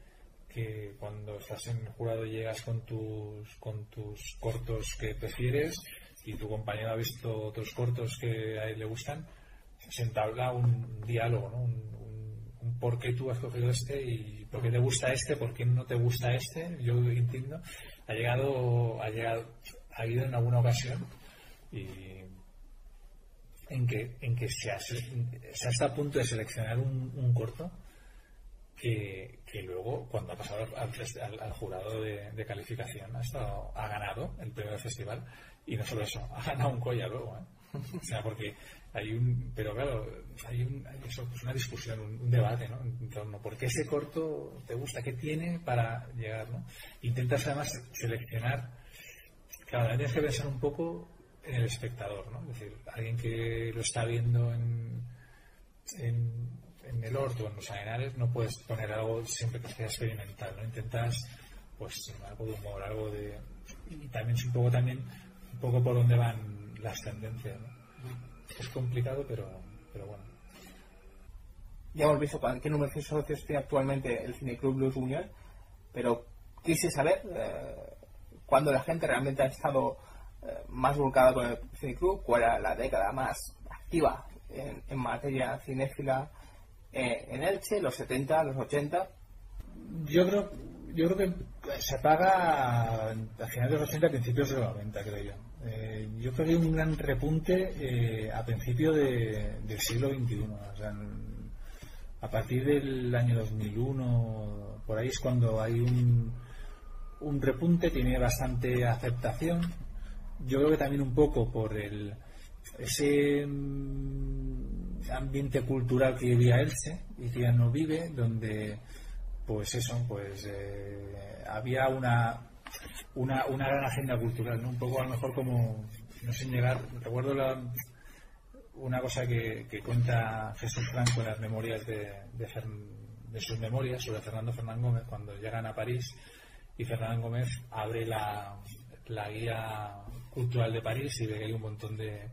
que cuando estás en jurado llegas con tus, con tus cortos que prefieres y tu compañero ha visto otros cortos que a él le gustan, se entabla un diálogo, ¿no? Un, por qué tú has cogido este y por qué te gusta este, por qué no te gusta este, yo entiendo. Ha llegado, ha llegado, ha habido en alguna ocasión y en que, en que se, ha, se a punto de seleccionar un, corto que, luego, cuando ha pasado al, jurado de, calificación, ha, estado, ha ganado el primer festival y no solo eso, ha ganado un collar luego. ¿eh? O sea, porque hay un, pero claro, hay, un, eso, pues una discusión, un, debate, ¿no? En torno, ¿por qué ese corto te gusta? ¿Qué tiene para llegar, no? Intentas además seleccionar, claro, tienes que pensar un poco en el espectador, ¿no? Es decir, alguien que lo está viendo en, en, el orto, en los arenales, no puedes poner algo siempre que sea experimental, ¿no? Intentas, pues, algo de humor, algo de... Y también un poco también, un poco por dónde van las tendencias, ¿no? es complicado, pero, pero bueno. Ya hemos visto qué número de socios tiene actualmente el Cineclub Blues Unión, pero quise saber eh, cuándo la gente realmente ha estado eh, más volcada con el Cineclub, cuál era la década más activa en, materia cinéfila eh, en Elche, los 70, los 80. Yo creo, yo creo que se apaga a finales de los 80, principios de los 90, creo yo. Eh, yo creo que hay un gran repunte eh, a principio del siglo XXI. a partir del año 2001, por ahí es cuando hay un, un repunte, tiene bastante aceptación. Yo creo que también un poco por el ese mm, ambiente cultural que vivía Elche y que ya no vive, donde pues eso, pues eh, había una una, una gran agenda cultural, ¿no? Un poco a lo mejor como, no sé llegar, recuerdo la, una cosa que, que, cuenta Jesús Franco en las memorias de, de, sus memorias sobre Fernando Fernán Gómez cuando llegan a París y Fernán Gómez abre la, la guía cultural de París y ve que hay un montón de,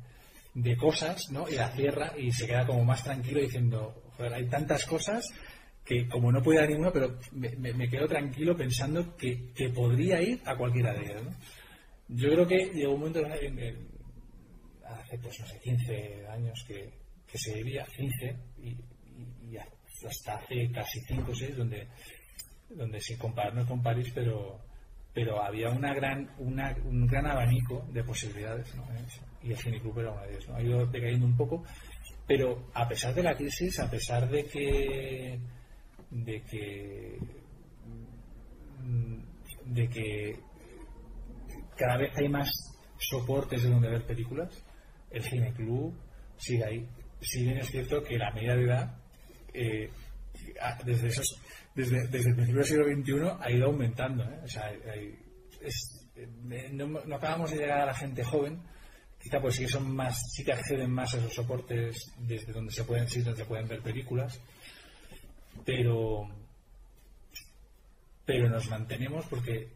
de cosas, ¿no? Y la cierra y se queda como más tranquilo diciendo, joder, hay tantas cosas que como no puede dar ninguna, pero me, quedo tranquilo pensando que, podría ir a cualquiera de ellas. Yo creo que llegó un momento, hace pues no sé, 15 años que, se vivía, 15, y, hasta hace casi 5 o 6, donde, donde sin compararnos con París, pero pero había una gran una, un gran abanico de posibilidades y el Cineclub era una de ellas ha ido decayendo un poco pero a pesar de la crisis a pesar de que de que mm, de que cada vez hay más soportes de donde ver películas el cine club sigue ahí si bien es cierto que la media de edad eh, desde esos desde, desde el principio del siglo XXI ha ido aumentando ¿eh? eh, no, acabamos de llegar a la gente joven quizá pues sí que son más sí que acceden más a esos soportes desde donde se pueden sí, donde se pueden ver películas pero pero nos mantenemos porque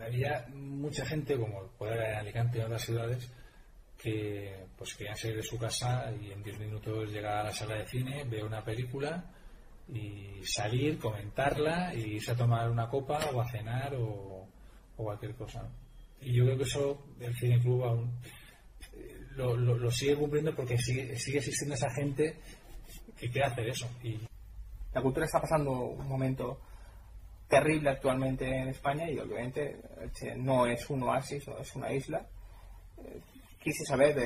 había mucha gente, como puede haber en Alicante y en otras ciudades, que pues querían salir de su casa y en 10 minutos llegar a la sala de cine, ver una película y salir, comentarla y irse a tomar una copa o a cenar o, cualquier cosa. Y yo creo que eso el Cine Club aún eh, lo, lo, sigue cumpliendo porque sigue, sigue existiendo esa gente que quiere hacer eso. Y la cultura está pasando un momento terrible actualmente en España y obviamente no es un oasis o es una isla. Eh, quise saber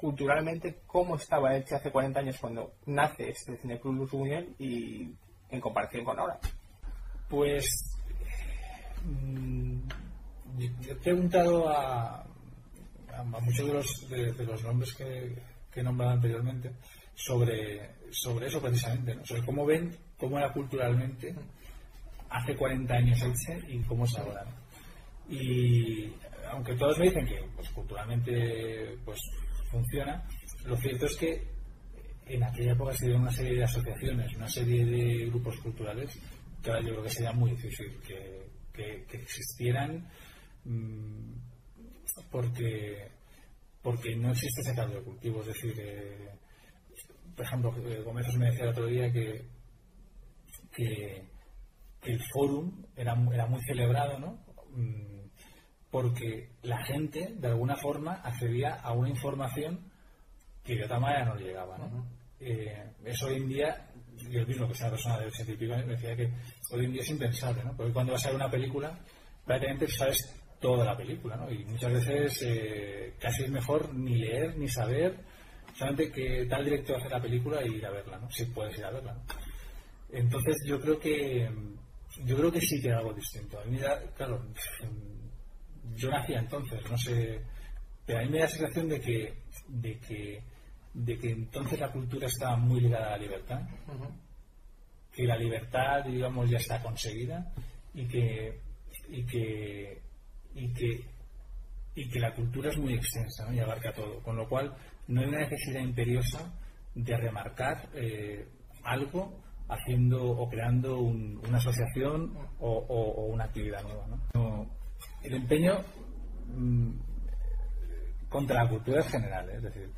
culturalmente cómo estaba Elche hace 40 años cuando nace este Cineclub Luz Unión y en comparación con ahora. Pues mm, he preguntado a, muchos de los, de, los nombres que, que he nombrado anteriormente sobre, sobre eso precisamente, sobre cómo ven cómo era culturalmente hace 40 años Elche y cómo es ahora. Y aunque todos me dicen que pues, culturalmente pues funciona, lo cierto es que en aquella época se dieron una serie de asociaciones, una serie de grupos culturales que ahora yo creo que sería muy difícil que, existieran mm, porque porque no existe ese cambio de cultivo, es decir, eh, por ejemplo, eh, Gómez me decía el otro día que, que, el fórum era, era muy celebrado, ¿no? Mm, porque la gente, de alguna forma, accedía a una información que de otra manera no llegaba, ¿no? Eh, eso hoy en día, yo mismo que es una persona de 80 y pico me decía que hoy en día es impensable, ¿no? Porque cuando vas a ver una película, prácticamente sabes toda la película, ¿no? Y muchas veces eh, casi es mejor ni leer ni saber solamente que tal director hace la película y ir a verla, ¿no? Si puedes ir a verla, Entonces yo creo que yo creo que sí que algo distinto. A mí, claro, yo nacía entonces, no sé pero a mí me da la sensación de que, de que, de que entonces la cultura estaba muy ligada a la libertad, que la libertad, digamos, ya está conseguida y que, y que, y que, y que la cultura es muy extensa ¿no? y abarca todo, con lo cual no hay una necesidad imperiosa de remarcar eh, algo haciendo o creando una asociación o, una actividad nueva. el empeño mm, contra la cultura es general, es decir,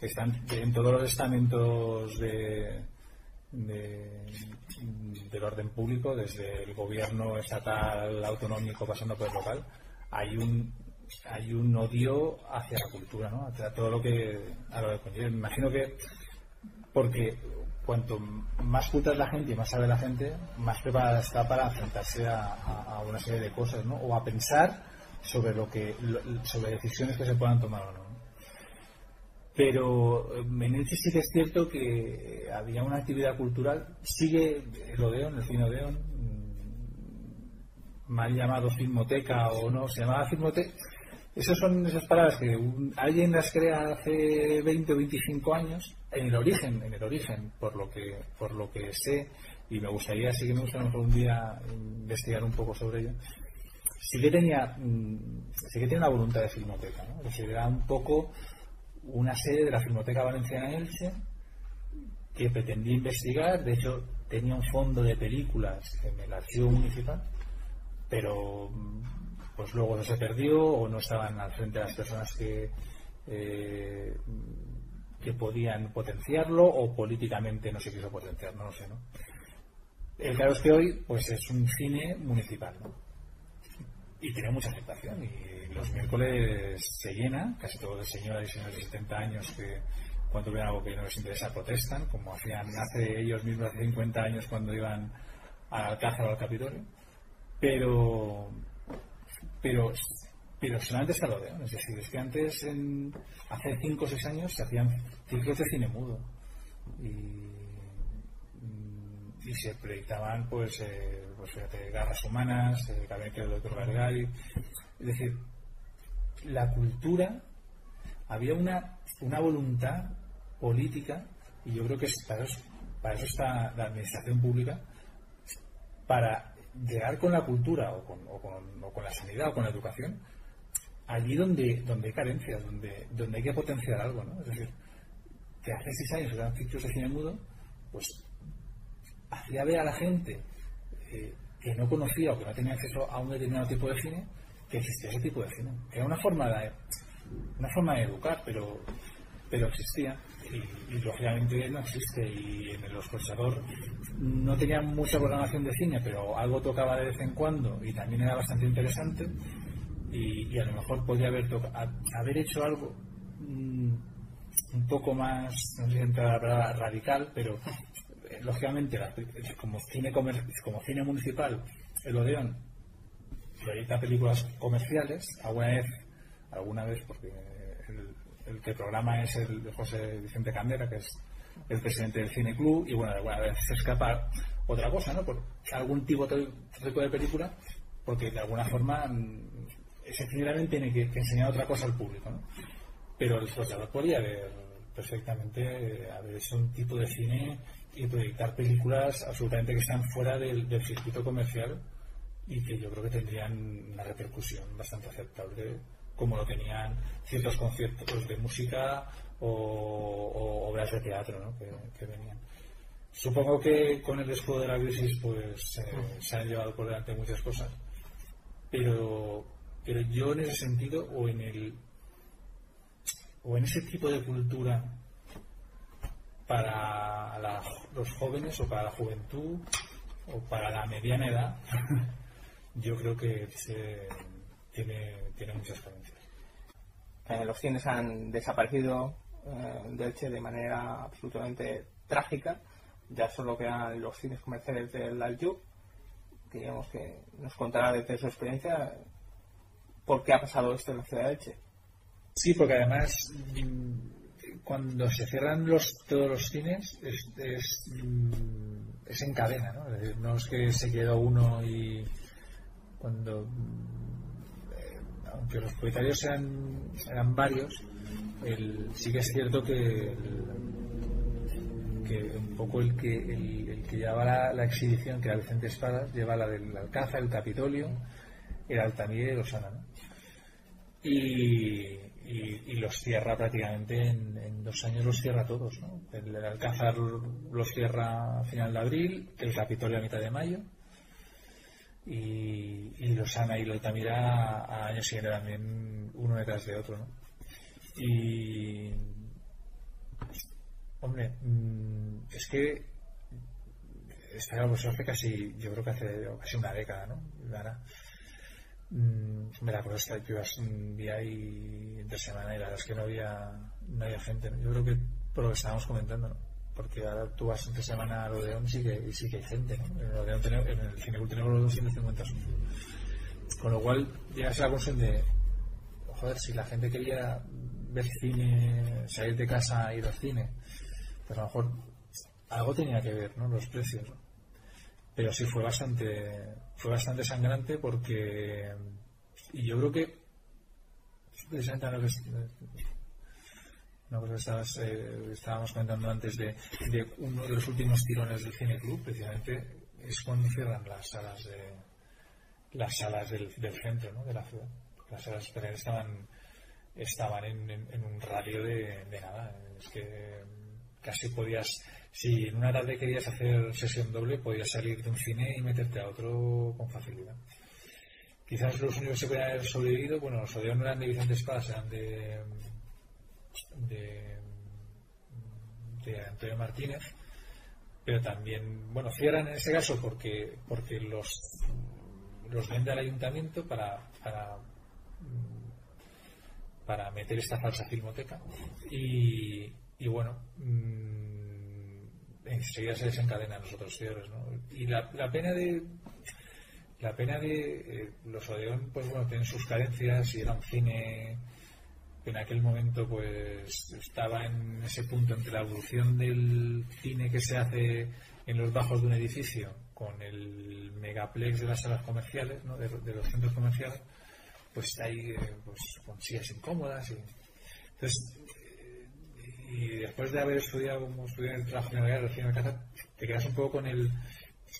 que están en todos los estamentos de, del orden público, desde el gobierno estatal, autonómico, pasando por el local, hay un hay un odio hacia la cultura, ¿no? hacia todo lo que, a lo que Me imagino que porque cuanto más culta es la gente y más sabe la gente, más preparada está para enfrentarse a, una serie de cosas, ¿no? O a pensar sobre lo que sobre decisiones que se puedan tomar o no. Pero en Elche sí que es cierto que había una actividad cultural, sigue el Odeón, el cine Odeón, mm, mal llamado Filmoteca o no, se llamaba Filmoteca. Esas son esas palabras que alguien las crea hace 20 o 25 años en el origen, en el origen, por lo que, por lo que sé, y me gustaría, sí que me gustaría un día investigar un poco sobre ello, sí que tenía, mm, sí que tiene una voluntad de filmoteca, ¿no? Era un poco una sede de la Filmoteca Valenciana Elche que pretendía investigar, de hecho tenía un fondo de películas en el archivo municipal, pero pues luego no se perdió o no estaban al frente de las personas que eh, que podían potenciarlo o políticamente no se quiso potenciar, no lo sé, ¿no? El claro es que hoy pues es un cine municipal. Y tiene mucha aceptación y los miércoles se llena, casi todos de señoras y señores de 70 años que cuando ven algo que no les interesa protestan, como hacían hace ellos mismos hace 50 años cuando iban al Alcázar o al Capitolio. Pero, pero pero solamente se lo Es decir, es que antes, en, hace 5 o 6 años, se hacían ciclos de cine mudo. Y, y se proyectaban, pues, eh, pues garras humanas, eh, gabinete del doctor Gargari. Es decir, la cultura, había una, una voluntad política, y yo creo que para eso, para eso está la administración pública, para llegar con la cultura o con, o con, o con la sanidad o con la educación allí donde, donde hay carencias, donde, donde hay que potenciar algo, ¿no? Es decir, que hace seis años eran ciclos de cine mudo, pues hacía ver a la gente eh, que no conocía o que no tenía acceso a un determinado tipo de cine que existía ese tipo de cine. Era una forma de, una forma de educar, pero, pero existía y, lógicamente no existe y en el procesador no tenía mucha programación de cine, pero algo tocaba de vez en cuando y también era bastante interesante y, a lo mejor podría haber, haber hecho algo mm, un poco más, no sé si la palabra radical, pero eh, lógicamente como cine como cine municipal, el Odeón proyecta películas comerciales, alguna vez, alguna vez porque el, que programa es el José Vicente Candera, que es el presidente del Cine Club, y bueno, alguna vez se escapa otra cosa, ¿no? Por algún tipo de, de película, porque de alguna forma mm, sencillamente tiene que, enseñar otra cosa al público, ¿no? Pero el explorador podría haber perfectamente haber hecho un tipo de cine y proyectar películas absolutamente que están fuera del, circuito comercial y que yo creo que tendrían una repercusión bastante aceptable como lo tenían ciertos conciertos de música o, obras de teatro ¿no? que, venían. Supongo que con el escudo de la crisis pues eh, se han llevado por delante muchas cosas, pero pero yo en ese sentido, o en el o en ese tipo de cultura para los jóvenes o para la juventud o para la mediana edad, yo creo que tiene, tiene muchas carencias. Eh, los cines han desaparecido eh, de hecho de manera absolutamente trágica. Ya solo quedan los cines comerciales del Aljub, que digamos que nos contará desde su experiencia por qué ha pasado esto en la ciudad de Elche. Sí, porque además mm, cuando se cierran los, todos los cines es, es, mm, en cadena, ¿no? Es, no es que se quedó uno y cuando mm, aunque los propietarios eran varios, el, sí que es cierto que, un poco el que, el, que llevaba la, exhibición, que era Vicente Espadas, lleva la del Alcázar, el Capitolio, el Altamira y Osana. Y, y, los cierra prácticamente en, dos años, los cierra todos. ¿no? El, Alcázar los cierra a final de abril, el Capitolio a mitad de mayo y, y Losana y el Altamira a año siguiente también uno detrás de otro. ¿no? Y. Hombre, mm, es que. Está claro, pues hace casi. Yo creo que hace casi una década, ¿no? Ahora, mm, me la cosa que ibas un día y entre semana y la verdad es que no había, no había gente. Yo creo que por lo que estábamos comentando, ¿no? Porque ahora tú vas entre semana a Odeón y sí que, sí que hay gente, ¿no? En el, Odeón tenemos, en el Cineclub tenemos los 250 Con lo cual llegas a la conclusión de, joder, si la gente quería ver cine, salir de casa ir al cine, pues a lo mejor algo tenía que ver, ¿no? Los precios, Pero sí fue bastante, fue bastante sangrante porque, y yo creo que, precisamente una cosa que eh, estábamos comentando antes de, uno de los últimos tirones del cine club, precisamente es cuando cierran las salas de las salas del, centro, ¿no? De la ciudad. Las salas estaban estaban en, un radio de, nada. Es que casi podías, si en una tarde querías hacer sesión doble, podías salir de un cine y meterte a otro con facilidad. Quizás los únicos que podían haber sobrevivido, bueno, los no eran de Vicente Espada, eran de, de, Antonio Martínez, pero también, bueno, cierran en ese caso porque, porque los, los vende al ayuntamiento para, para para meter esta falsa filmoteca. Y, bueno mmm, enseguida se desencadena los otros cierres y la, pena de la pena de eh, los Odeón pues bueno tienen sus carencias y era un cine que en aquel momento pues estaba en ese punto entre la evolución del cine que se hace en los bajos de un edificio con el megaplex de las salas comerciales ¿no? de, los centros comerciales pues ahí eh, pues, con sillas incómodas. Y, entonces, eh, y después de haber estudiado como estudié el trabajo guerra recién en casa, te quedas un poco con el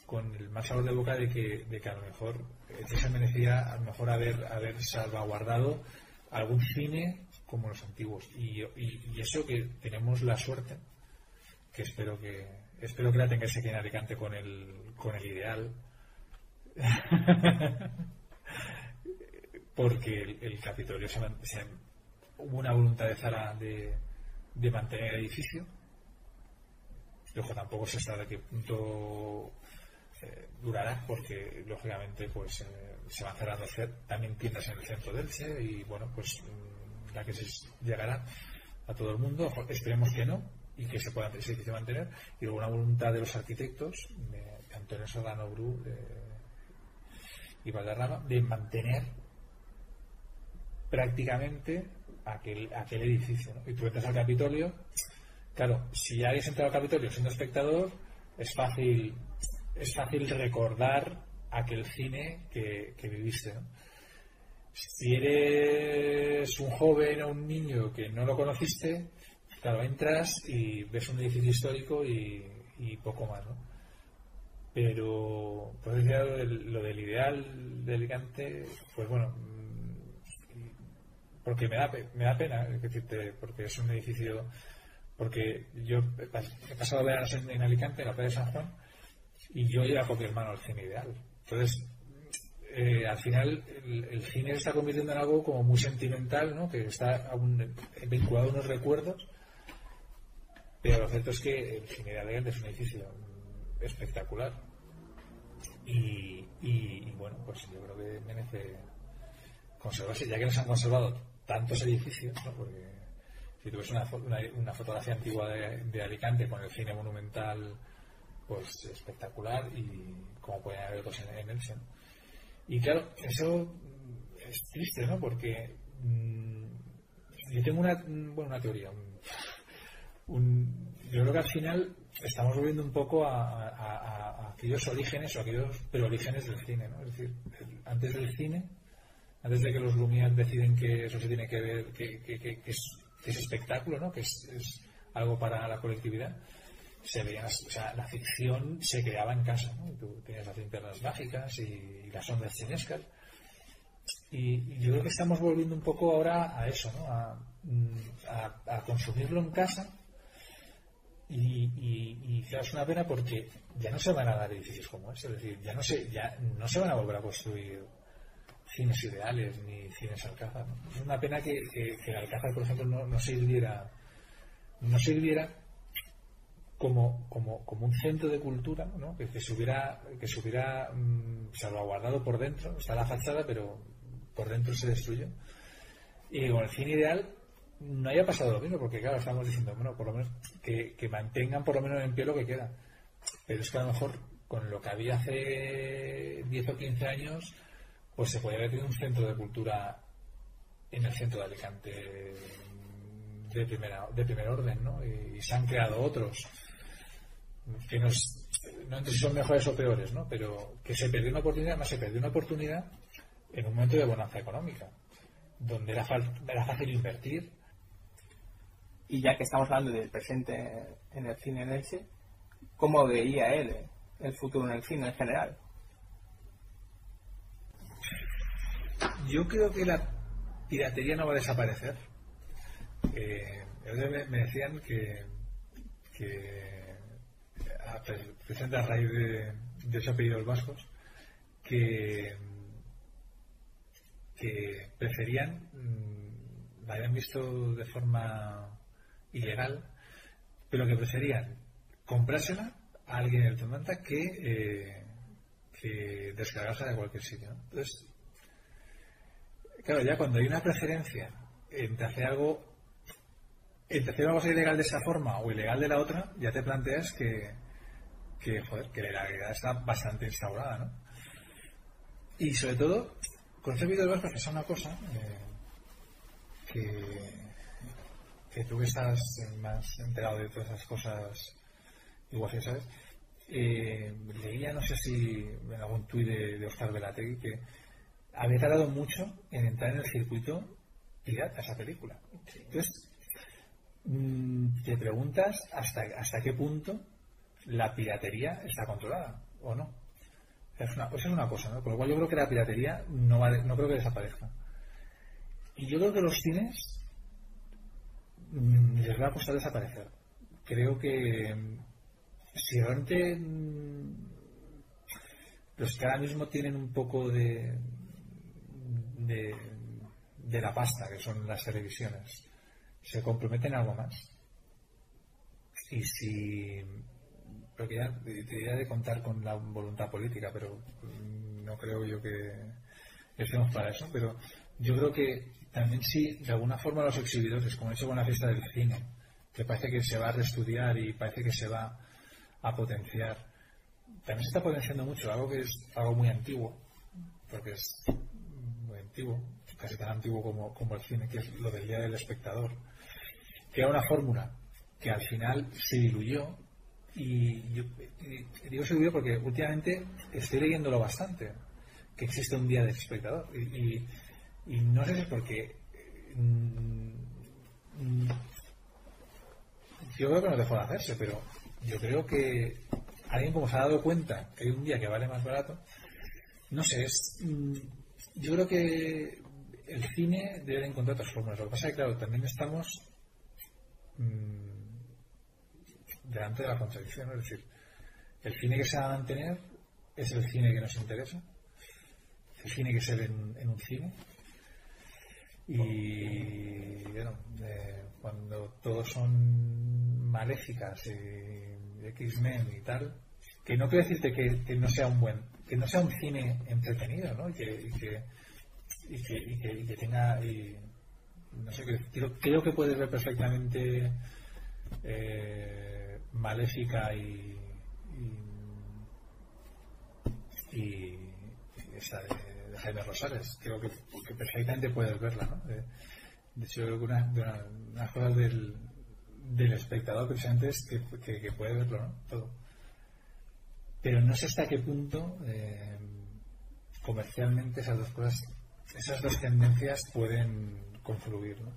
con el mal sabor de boca de que, de que a lo mejor eh, se merecía a lo mejor haber, haber salvaguardado algún cine como los antiguos y, y, eso que tenemos la suerte que espero que espero que la tengáis aquí en Alicante con el con el ideal porque el, Capitolio se, hubo una voluntad de Zara de, mantener el edificio. Luego tampoco se sabe a qué punto eh, durará, porque lógicamente pues eh, se van cerrando también tiendas en el centro del CE y bueno, pues la que se llegará a todo el mundo. Esperemos que no y que se pueda se mantener. Y luego una voluntad de los arquitectos, de Antonio Serrano Bru y Valderrama, de mantener prácticamente aquel, aquel edificio. Y tú entras al Capitolio, claro, si ya habéis entrado al Capitolio siendo espectador, es fácil, es fácil recordar aquel cine que, viviste. Si eres un joven o un niño que no lo conociste, claro, entras y ves un edificio histórico y, poco más, ¿no? Pero, pues lo del, lo del ideal de Alicante, pues bueno, porque me da, me da pena decirte, porque es un edificio, porque yo he pasado veranos en, en Alicante, en la playa de San Juan, y yo iba con mi hermano al cine ideal. Entonces, eh, al final el, cine está convirtiendo en algo como muy sentimental, ¿no? que está aún vinculado a unos recuerdos, pero lo cierto es que el cine ideal es un edificio espectacular. Y, bueno, pues yo creo que merece conservarse, ya que nos han conservado tantos edificios, porque si tú ves una, fotografía antigua de, Alicante con el cine monumental, pues espectacular y como pueden haber otros en, en Y claro, eso es triste, ¿no? Porque mm, yo tengo una, bueno, una teoría. yo creo que al final estamos volviendo un poco a, aquellos orígenes o aquellos preorígenes del cine, ¿no? Es decir, antes del cine antes de que los Lumière deciden que eso se tiene que ver, que, que, es, espectáculo, ¿no? que es, algo para la colectividad, se veía, o sea, la ficción se creaba en casa. ¿no? Tú tenías las linternas mágicas y, las ondas chinescas. Y, yo creo que estamos volviendo un poco ahora a eso, ¿no? a, mm, consumirlo en casa. Y, y, es una pena porque ya no se van a dar edificios como ese, es decir, ya no se, ya no se van a volver a construir cines ideales ni cines Alcázar. Es una pena que, el Alcázar, por ejemplo, no, no sirviera no sirviera como, como, como un centro de cultura ¿no? que, se hubiera, que se hubiera mm, salvaguardado por dentro. Está la fachada, pero por dentro se destruyó. Y con el cine ideal no haya pasado lo mismo, porque claro, estamos diciendo, bueno, por lo menos que, que mantengan por lo menos en pie lo que queda. Pero es que a lo mejor con lo que había hace 10 o 15 años, pues se podría haber tenido un centro de cultura en el centro de Alicante de, primera, de primer orden, ¿no? Y, se han creado otros que nos, no sé si son mejores o peores, ¿no? Pero que se perdió una oportunidad, más se perdió una oportunidad en un momento de bonanza económica, donde era, era fácil invertir. Y ya que estamos hablando del presente en el cine en Elche, ¿cómo veía él el futuro en el cine en general? Yo creo que la piratería no va a desaparecer. Eh, me, decían que, que precisamente a raíz de, de ese apellido vascos, que, que preferían, mm, la habían visto de forma ilegal, pero que preferían comprársela a alguien en el Tomanta que, eh, que descargársela de cualquier sitio. Entonces, Claro, ya cuando hay una preferencia entre hacer algo, entre hacer algo ilegal de esa forma o ilegal de la otra, ya te planteas que, que, joder, que la ilegalidad está bastante instaurada, ¿no? Y sobre todo, con este vídeo de Vasco es una cosa eh, que, que tú que estás más enterado de todas esas cosas, igual que sabes, eh, leía, no sé si en algún tuit de, de Oscar Velategui, que había tardado mucho en entrar en el circuito pirata esa película. Entonces, mm, te preguntas hasta, hasta qué punto la piratería está controlada o no. Es una, esa es una cosa, ¿no? Por lo cual yo creo que la piratería no, va no creo que desaparezca. Y yo creo que los cines mm, les va a costar desaparecer. Creo que mm, si realmente los que ahora mismo tienen un poco de, de, la pasta, que son las televisiones, se comprometen algo más. Y si. Porque ya debería de contar con la voluntad política, pero no creo yo que estemos para eso. Pero yo creo que también sí, de alguna forma, los exhibidores, como he hecho con la fiesta del cine, que parece que se va a reestudiar y parece que se va a potenciar, también se está potenciando mucho algo que es algo muy antiguo, porque es casi tan antiguo como, como el cine, que es lo del Día del Espectador, que era una fórmula que al final se diluyó y, yo, digo se diluyó porque últimamente estoy leyéndolo bastante, que existe un Día del Espectador y, no sé si es porque mm, yo creo que no dejó de hacerse, pero yo creo que alguien como se ha dado cuenta que hay un día que vale más barato, no sé, es, mm, yo creo que el cine debe encontrar otras formas. Lo que pasa es que, claro, también estamos mm, delante de la contradicción. Es decir, el cine que se va a mantener es el cine que nos interesa, el cine que se ve en, un cine. Y bueno, cuando todos son maléficas y X-Men y tal, que no quiero decirte que, no sea un buen, que no sea un cine entretenido, ¿no? Y que, y que, tenga, no sé, creo, que puede ver perfectamente eh, maléfica y, y, esa de, Jaime Rosales, creo que, perfectamente puedes verla, ¿no? De, hecho, una, de las cosas del, del espectador presente es que, que, puede verlo, ¿no? Todo pero no sé hasta qué punto eh, comercialmente esas dos cosas esas dos tendencias pueden confluir. ¿no?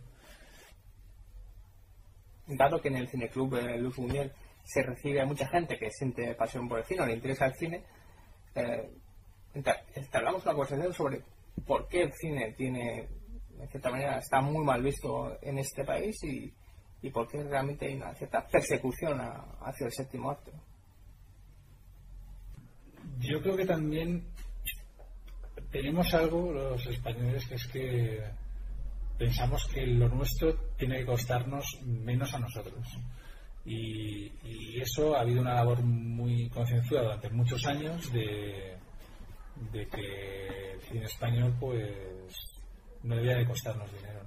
Dado que en el cineclub de Luz Muñoz se recibe a mucha gente que siente pasión por el cine o le interesa el cine, eh, entablamos una conversación sobre por qué el cine tiene, en cierta manera, está muy mal visto en este país y, y por qué realmente hay una cierta persecución hacia el séptimo acto. Yo creo que también tenemos algo los españoles que es que pensamos que lo nuestro tiene que costarnos menos a nosotros. Y, eso ha habido una labor muy concienzuda durante muchos años de, que el cine español pues no debía de costarnos dinero.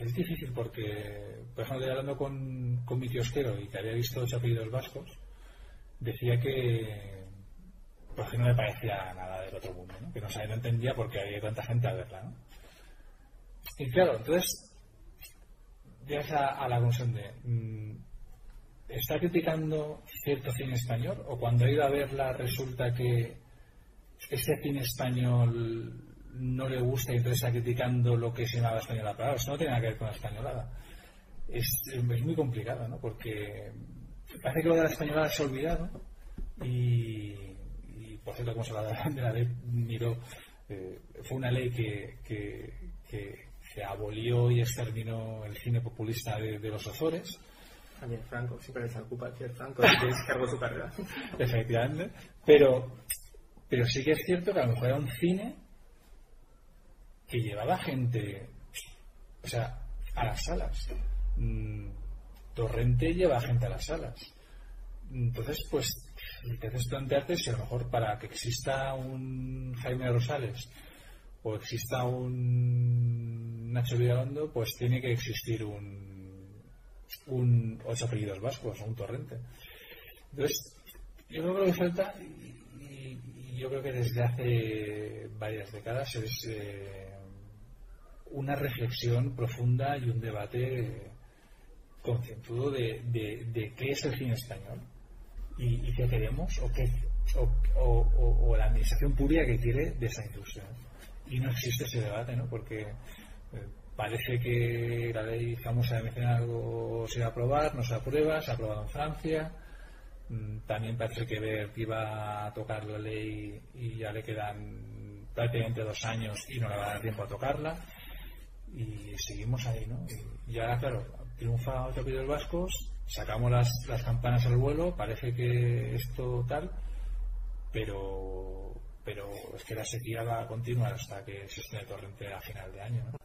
Es difícil porque, por ejemplo, hablando con, con mi kiosquero y que había visto los apellidos vascos, decía que pues no le parecía nada del otro mundo, que no, sabía, no entendía por qué había tanta gente a verla. ¿no? Y claro, entonces llegas a, a la conclusión de mm, ¿está criticando cierto cine español? ¿O cuando ha ido a verla resulta que ese cine español no le gusta y entonces está criticando lo que se llamaba española? Pero eso no tiene nada que ver con la españolada. Es, muy complicado, ¿no? Porque parece que lo de la españolada se ha olvidado y, y por cierto, como se de la ley Miró, eh, fue una ley que, abolió y exterminó el cine populista de, de los Ozores también Franco, siempre se ocupa de Franco, que cargo su carrera. Efectivamente. Pero, pero sí que es cierto que a lo mejor era un cine que llevaba gente, o sea, a las salas. Mm, Torrente lleva gente a las salas. Entonces, pues, te haces plantearte si a lo mejor para que exista un Jaime Rosales o exista un Nacho Vigalondo, pues tiene que existir un un ocho apellidos vascos un torrente. Entonces, yo creo que lo que falta, y, yo creo que desde hace varias décadas, es eh, una reflexión profunda y un debate concienzudo de, de, qué es el cine español y, qué queremos o, qué, o, la administración pública que quiere de esa industria. Y no existe ese debate, ¿no? Porque eh, Parece que la ley famosa de mecenazgo se va a aprobar, no se aprueba, se ha aprobado en Francia. Mm, también parece que que iba a tocar la ley y ya le quedan prácticamente dos años y no le va a dar tiempo a tocarla. Y seguimos ahí, ¿no? Y ahora, claro, triunfa otro los vascos, sacamos las, las campanas al vuelo, parece que esto tal, pero pero es que la sequía va a continuar hasta que se esté torrente a final de año. ¿no?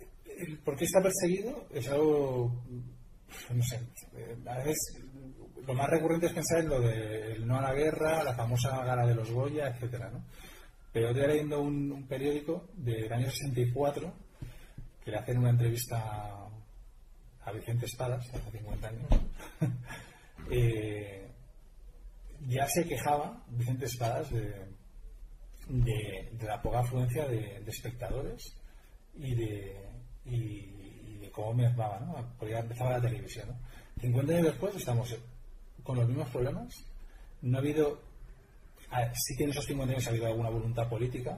¿Por qué está perseguido? Es algo, no sé, eh, a veces lo más recurrente es pensar en lo del no a la guerra, la famosa gala de los Goya, etcétera, ¿no? Pero estoy leyendo un, periódico del año 64 que le hacen una entrevista a Vicente Espadas, hace 50 años. Eh, ya se quejaba Vicente Espadas de, la poca afluencia de espectadores y de, y, de cómo me armaba, ¿no? Porque ya empezaba la televisión, ¿no? 50 años después estamos con los mismos problemas. No ha habido. Sí que en esos 50 años ha habido alguna voluntad política,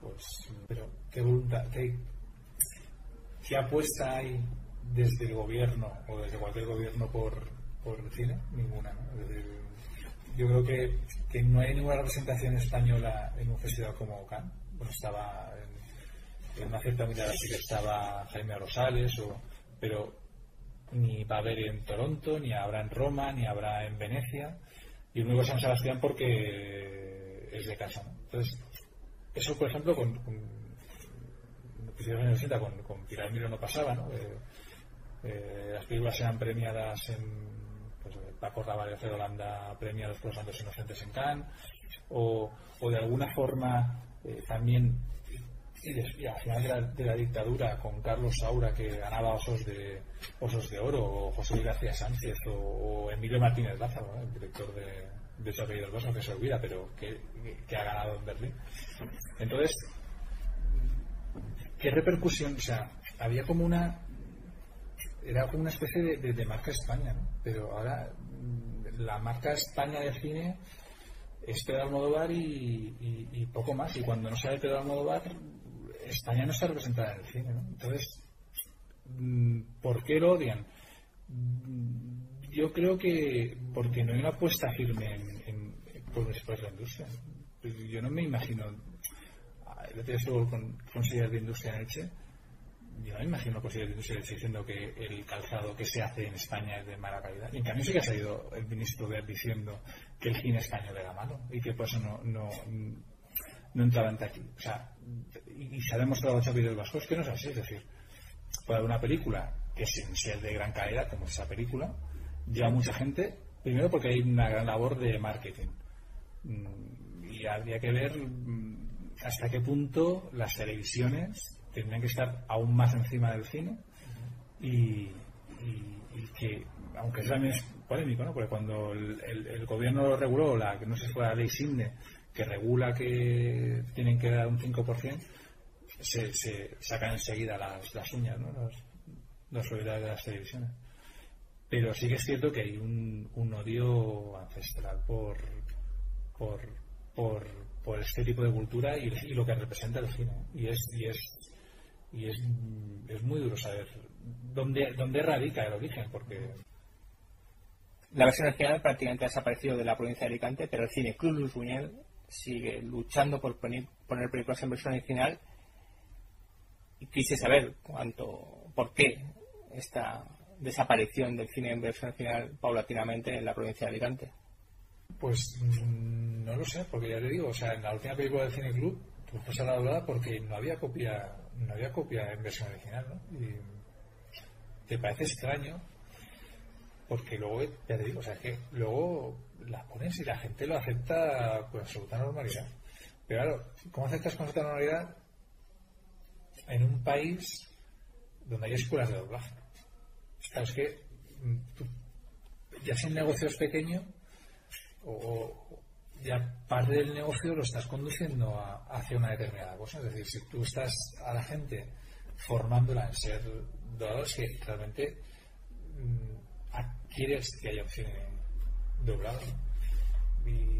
pues, pero ¿qué voluntad, qué, qué apuesta hay desde el gobierno o desde cualquier gobierno por, por el cine? Ninguna, ¿no? Yo creo que, que, no hay ninguna representación española en un festival como Cannes. Bueno, estaba en una cierta mirada sí que estaba Jaime Rosales, o, pero ni va a haber en Toronto, ni habrá en Roma, ni habrá en Venecia, y el único San Sebastián porque es de casa. Entonces, eso, por ejemplo, con, con, con, con Pilar Miro no pasaba, ¿no? Eh, eh, las películas eran premiadas en pues, Paco Raval y Holanda premiados por los Santos Inocentes en Cannes, o, o de alguna forma eh, también y, al final de la, dictadura con Carlos Saura que ganaba osos de osos de oro o José García Sánchez o, Emilio Martínez Lázaro el director de, de esos apellidos que se olvida pero que, ha ganado en Berlín entonces ¿qué repercusión? o sea había como una era una especie de, marca España pero ahora mm, la marca España de cine es Pedro Almodóvar y, poco más. Y cuando no sale Pedro Almodóvar, España no está representada en el cine. ¿no? Entonces, mm, ¿por qué lo odian? Mm, yo creo que porque no hay una apuesta firme en, por, la industria. Yo no me imagino. El otro con consejero de industria en Elche yo no imagino de industria diciendo que el calzado que se hace en España es de mala calidad. Y en cambio sí que ha salido el ministro ver diciendo que el cine español era malo y que por eso no, no, no entraba en aquí. O sea, y, se ha demostrado a los vascos que no es así. Es decir, puede haber una película que sin ser de gran calidad, como esa película, lleva mucha gente, primero porque hay una gran labor de marketing. Mm, y habría que ver mm, hasta qué punto las televisiones tendrían que estar aún más encima del cine y, que, aunque eso también es polémico, ¿no? porque cuando el, gobierno lo reguló, la que no sé si fue la ley SINDE, que regula que tienen que dar un 5%, se, se sacan enseguida las, las uñas, ¿no? los, los de las televisiones. Pero sí que es cierto que hay un, un odio ancestral por, por, por, por este tipo de cultura y, y, lo que representa el cine. Y es, y es y es, es muy duro saber dónde, dónde radica el origen, porque... La versión original prácticamente ha desaparecido de la provincia de Alicante, pero el Cine Club Luis Buñuel sigue luchando por poner, poner películas en versión original y quise saber cuánto, por qué esta desaparición del cine en versión original paulatinamente en la provincia de Alicante. Pues mm, no lo sé, porque ya te digo, o sea, en la última película del Cine Club pues a la hablada porque no había copia no había copia en versión original, ¿no? Y te parece extraño porque luego, ya te digo, o sea, que luego la pones y la gente lo acepta con absoluta normalidad. Pero claro, ¿cómo aceptas con absoluta normalidad en un país donde hay escuelas de doblaje? Claro, es que ya si el negocio es pequeño, o, ya parte del negocio lo estás conduciendo hacia una determinada cosa. Es decir, si tú estás a la gente formándola en ser dobladores que realmente mm, quieres que haya un cine doblado y,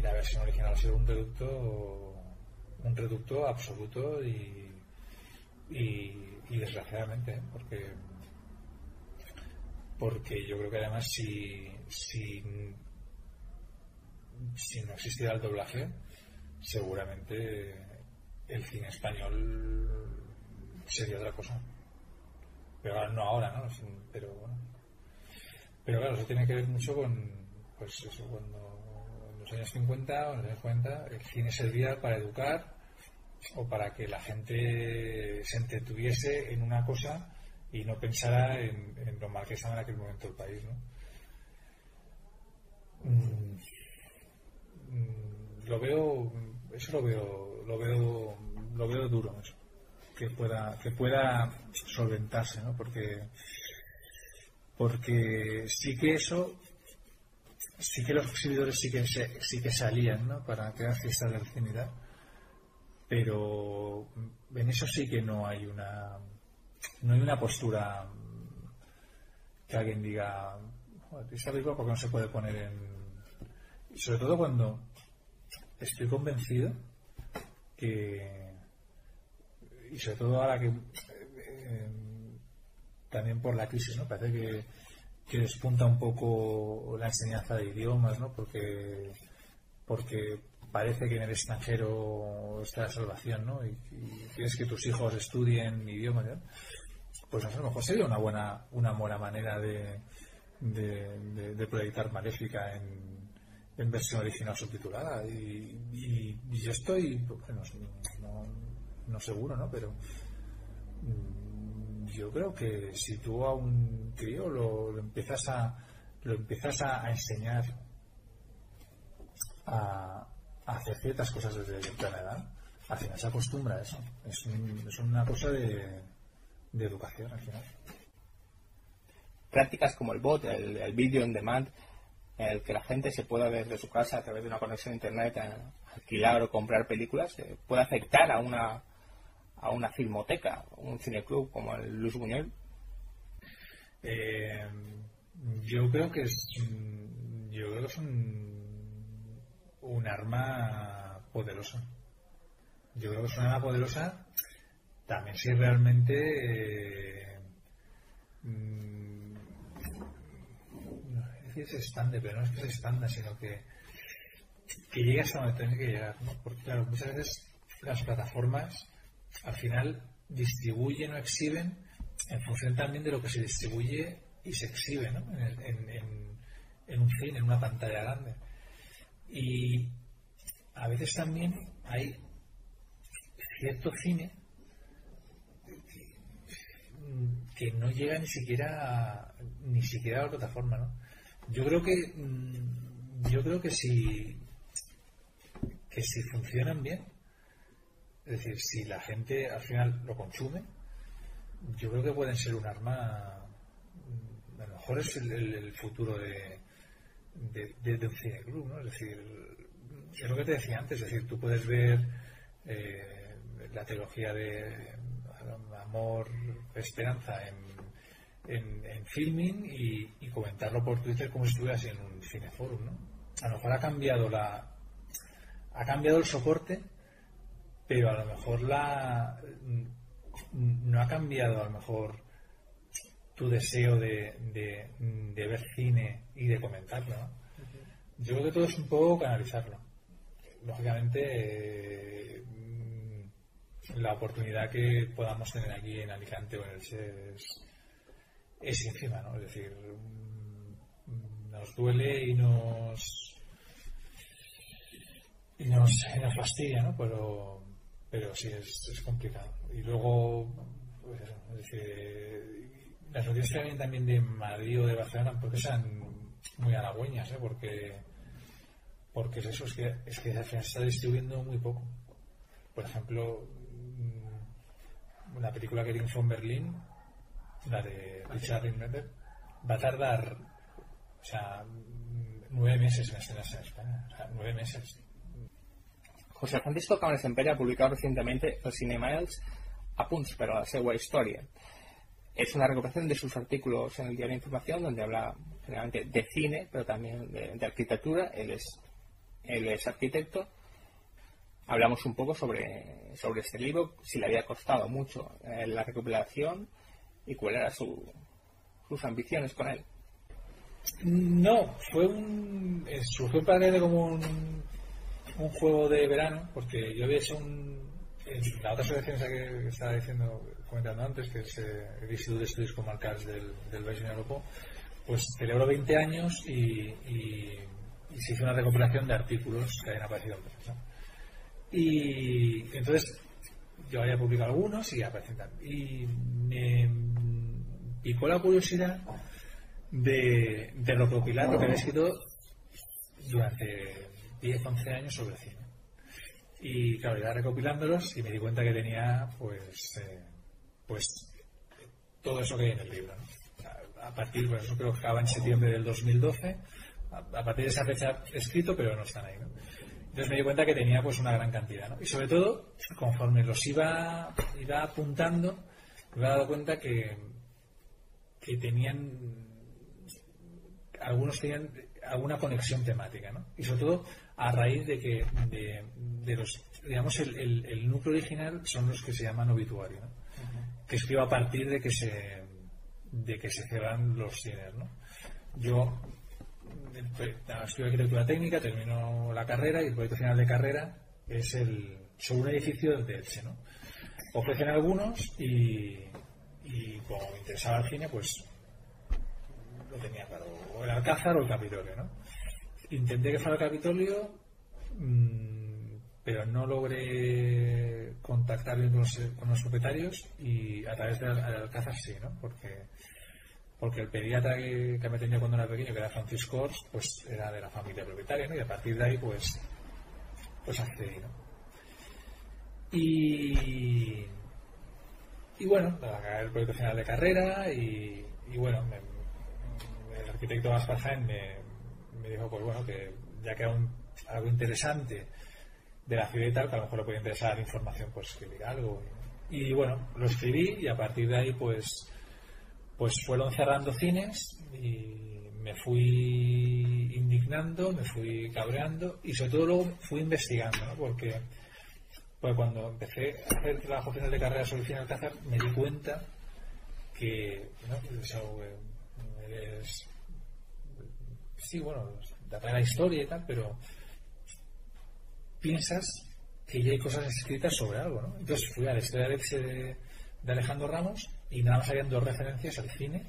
la versión original ha sido un reducto un reducto absoluto y, y, desgraciadamente ¿eh? porque porque yo creo que además si si no existiera el doblaje, seguramente el cine español sería otra cosa. Pero no ahora, ¿no? Pero bueno. Pero claro, eso tiene que ver mucho con, pues eso, cuando en los años 50 o en los años 40 el cine servía para educar o para que la gente se entretuviese en una cosa y no pensara en, lo mal que estaba en aquel momento el país, ¿no? Mm. Lo veo eso lo veo lo veo lo veo duro eso que pueda que pueda solventarse no porque porque sí que eso sí que los exhibidores sí que sí que salían ¿no? para crear fiestas de la pero en eso sí que no hay una no hay una postura que alguien diga esa película porque no se puede poner en sobre todo cuando estoy convencido que y sobre todo ahora que eh, también por la crisis no parece que, que, despunta un poco la enseñanza de idiomas no porque porque parece que en el extranjero está la salvación no y, quieres que tus hijos estudien idiomas pues a lo mejor sería una buena una buena manera de de, de proyectar Maléfica en, en versión original subtitulada. Y, y, yo estoy bueno, no, no, seguro no pero mm, yo creo que si tú a un crío lo, empiezas a lo empiezas a, enseñar a, hacer ciertas cosas desde temprana edad al final se acostumbra a eso. Es, es una cosa de, de educación al final. Prácticas como el bot el, el video on demand en el que la gente se pueda ver de su casa a través de una conexión a internet, alquilar o comprar películas, eh, puede afectar a una a una filmoteca, un cineclub como el Luz Buñuel? Eh, yo creo que es yo creo que es un, arma poderosa. Yo creo que es un arma poderosa también si realmente eh, es expande, pero no es que se expanda, sino que que llegue hasta donde tiene que llegar, ¿no? Porque claro, muchas veces las plataformas al final distribuyen o exhiben en función también de lo que se distribuye y se exhibe ¿no? en, un cine, en una pantalla grande. Y a veces también hay cierto cine que no llega ni siquiera ni siquiera a la plataforma ¿no? Yo creo que mm, yo creo que si que si funcionan bien es decir si la gente al final lo consume yo creo que pueden ser un arma a lo mejor es el, futuro de, de, un cine club, ¿no? Es decir, es lo que te decía antes, es decir, tú puedes ver eh, la teología de amor, esperanza en, en, filming y, comentarlo por Twitter como si estuvieras en un cineforum, ¿no? A lo mejor ha cambiado la ha cambiado el soporte, pero a lo mejor la no ha cambiado a lo mejor tu deseo de, de, ver cine y de comentarlo. Yo creo que todo es un poco canalizarlo. Lógicamente, eh, la oportunidad que podamos tener aquí en Alicante o en el es, es ínfima, ¿no? Es decir, mm, nos duele y nos y nos, nos fastidia, ¿no? Pero, pero sí, es, es complicado. Y luego, pues es decir, las noticias que vienen también de Madrid o de Barcelona, porque sean muy halagüeñas, ¿eh? Porque, porque es eso, es que, es que al se está distribuyendo muy poco. Por ejemplo, una película que triunfó en Berlín, la de Richard Linklater, va a tardar, o sea, nueve meses en estrenarse en España. O sea, nueve meses. José Francisco Cámaras Empere ha publicado recientemente el Cinemiles Apunts per a la seva història. Es una recuperación de sus artículos en el diario de Información, donde habla generalmente de cine, pero también de, arquitectura. Él es, él es arquitecto hablamos un poco sobre, sobre este libro, si le había costado mucho eh, la recopilación y cuáles eran su, sus ambiciones con él. No, fue un. Surgió para como un, un juego de verano, porque yo había hecho. En la otra selección que estaba diciendo, comentando antes, que es eh, el Instituto de Estudios Comarcales del, del Valle de pues celebró 20 años y, y, se hizo una recopilación de artículos que habían aparecido ¿no? Y entonces yo había publicado algunos y aparecen. Y me picó la curiosidad de, recopilar lo que había escrito durante 10, 11 años sobre cine. Y claro, iba recopilándolos y me di cuenta que tenía pues eh, pues todo eso que hay en el libro. A, partir, pues eso creo que acaba en septiembre del 2012. A, a, partir de esa fecha escrito, pero no están ahí. Entonces me di cuenta que tenía pues una gran cantidad, ¿no? Y sobre todo, conforme los iba, iba apuntando, me he dado cuenta que, que tenían, algunos tenían alguna conexión temática, ¿no? Y sobre todo a raíz de que, de, los, digamos, el, el, núcleo original son los que se llaman obituario, ¿no? Que escribo a partir de que se, de que se cerran los cines, ¿no? Yo estudié arquitectura técnica, terminó la carrera y el proyecto final de carrera es el sobre un edificio de Elche, ¿no? Ofrecen algunos y, y como me interesaba el cine, pues lo tenía claro, o el Alcázar o el Capitolio, ¿no? Intenté que fuera el Capitolio, mm, pero no logré contactar bien con los, con los propietarios y a través del Alcázar sí, ¿no? Porque porque el pediatra que, me tenía cuando era pequeño, que era Francisco Ors, pues era de la familia propietaria, ¿no? Y a partir de ahí, pues, pues accedí, ¿no? Y, y bueno, el proyecto final de carrera y, bueno, el arquitecto Gaspar Jaén me, me, dijo, pues bueno, que ya que algo interesante de la ciudad y tal, que a lo mejor le puede interesar información, pues escribir algo. Y, y bueno, lo escribí y a partir de ahí, pues pues fueron cerrando cines y me fui indignando, me fui cabreando y sobre todo luego fui investigando, ¿no? Porque, pues cuando empecé a hacer trabajo final de carrera sobre Final Alcázar me di cuenta que, ¿no? Eh, sí, bueno, de la historia y tal, pero piensas que ya hay cosas escritas sobre algo, ¿no? Entonces fui a la historia de, de Alejandro Ramos y nada más habían dos referencias al cine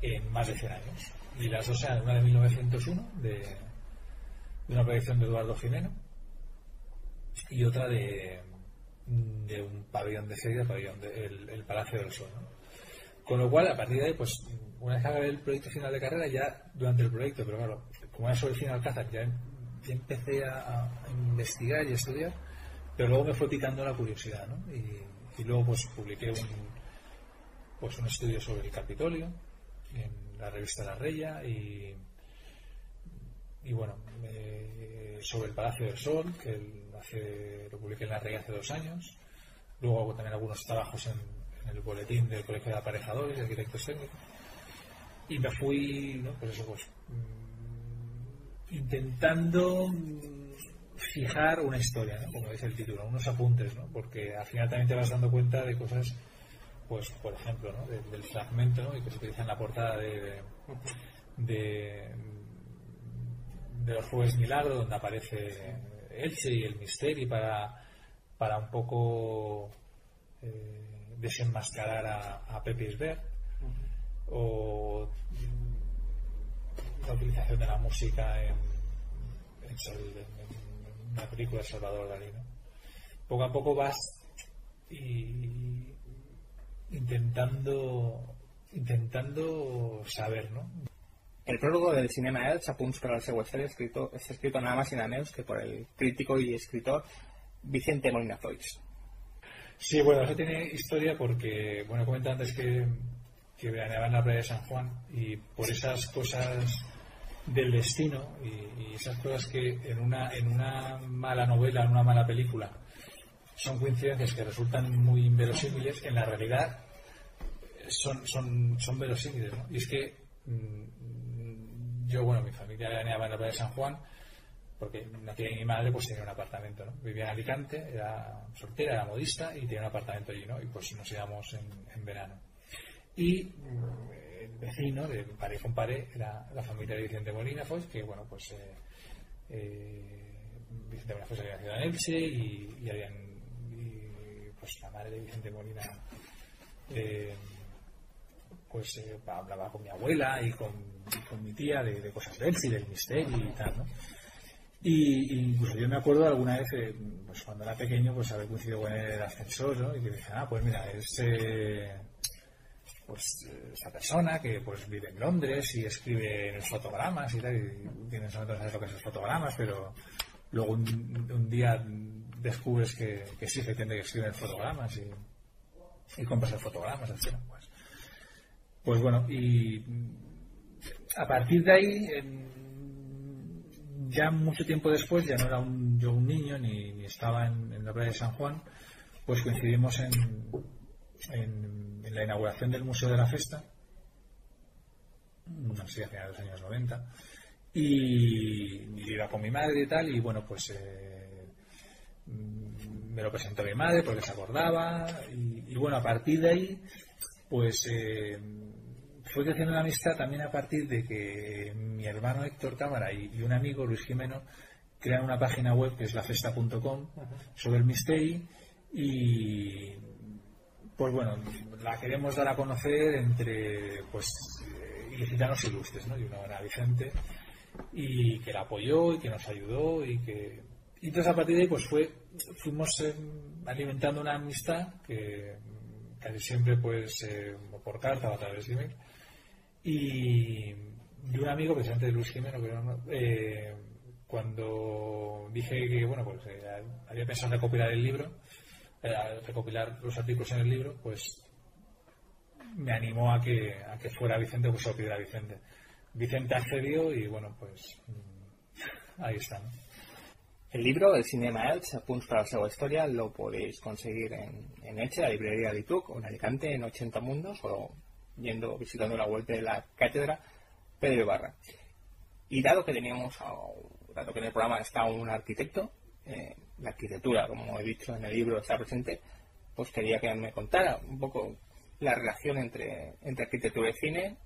en más de 100 años. Y las dos eran una de 1901, de, de una proyección de Eduardo Jimeno, y otra de, un pabellón de serie, el, pabellón de, el, Palacio del Sol. Con lo cual, a partir de ahí, pues una vez que acabé el proyecto final de carrera, ya durante el proyecto, pero claro, como era sobre el final Alcázar, ya, ya empecé a, investigar y a estudiar, pero luego me fue picando la curiosidad, ¿no? Y, y luego pues publiqué un, pues un estudio sobre el Capitolio en la revista La Reya y, y bueno, sobre el Palacio del Sol, que hace, lo publiqué en La Reya hace dos años. Luego hago también algunos trabajos en, el boletín del Colegio de Aparejadores y Arquitectos Técnicos. Y me fui, ¿no? pues eso, pues mm, intentando fijar una historia, ¿no? como dice el título, unos apuntes, ¿no? porque al final también te vas dando cuenta de cosas, pues por ejemplo, ¿no? del fragmento ¿no? y que se utiliza en la portada de, de, de los Jueves Milagro, donde aparece Elche y el Misteri para, para un poco eh, desenmascarar a, a Pepe Isbert, o la utilización de la música en, en, una película de Salvador Dalí. Poco a poco vas intentando intentando saber, ¿no? El prólogo del Cinema Elch, Apunts para el seu història, escrito, está escrito nada más y nada menos que por el crítico y escritor Vicente Molina Foix. Sí, bueno, eso tiene historia porque, bueno, comenta antes que, que veraneaba en la playa de San Juan y por esas cosas del destino y, esas cosas que en una, en una mala novela, en una mala película, son coincidencias que resultan muy inverosímiles, en la realidad son, son, son verosímiles. Y es que mm, yo, bueno, mi familia veníaba en la playa de San Juan, porque no tenía mi madre, pues tenía un apartamento, ¿no? Vivía en Alicante, era soltera, era modista y tenía un apartamento allí, ¿no? Y pues nos íbamos en, verano. Y mm, vecino, de pare con pare, era la familia de Vicente Molina pues que bueno, pues eh, eh, Vicente Molina Foix había nacido en Elche y, habían, pues la madre de Vicente Molina eh, pues eh, hablaba con mi abuela y con, con mi tía de, de, cosas de y del misterio y tal, ¿no? Y, incluso yo me acuerdo alguna vez, eh, pues cuando era pequeño, pues haber coincidido con el ascensor, ¿no? Y que dije, ah, pues mira, es pues esta persona que pues vive en Londres y escribe en los fotogramas y tal, y tienes no sabes lo que es los fotogramas, pero luego un, día descubres que, que sí, tiene que escribir fotogramas y, y compras el fotogramas, etc. Pues, pues bueno, y a partir de ahí, ya mucho tiempo después, ya no era yo un niño ni, estaba en, la playa de San Juan, pues coincidimos en, la inauguración del Museo de la Festa, no sé, a finales de los años 90, y, iba con mi madre y tal, y bueno, pues eh, me lo presentó mi madre porque se acordaba, y, bueno, a partir de ahí, pues eh, fue creciendo la amistad también a partir de que mi hermano Héctor Cámara y, un amigo Luis Jimeno crean una página web que es lafesta.com sobre el Misteri y pues bueno, la queremos dar a conocer entre pues ilicitanos ilustres, ¿no? Y una Vicente y que la apoyó y que nos ayudó y que y entonces a partir de ahí pues fue fuimos eh, alimentando una amistad que casi siempre pues eh, por carta o a través de email y, un amigo presidente de Luis Jiménez eh, cuando dije que bueno pues había pensado en recopilar el libro recopilar los artículos en el libro, pues me animó a que, a que fuera Vicente, pues lo pidiera Vicente. Vicente accedió y bueno, pues mm, ahí está. El libro del Cinema Elche, Apunts para la seva historia, lo podéis conseguir en, en Elche, la librería de Ituc, o en Alicante, en 80 Mundos, o yendo, visitando la web de la cátedra Pedro Ibarra. Y dado que teníamos, dado que en el programa está un arquitecto, eh, la arquitectura, como he dicho en el libro, está presente, pues quería que me contara un poco la relación entre, entre arquitectura y cine,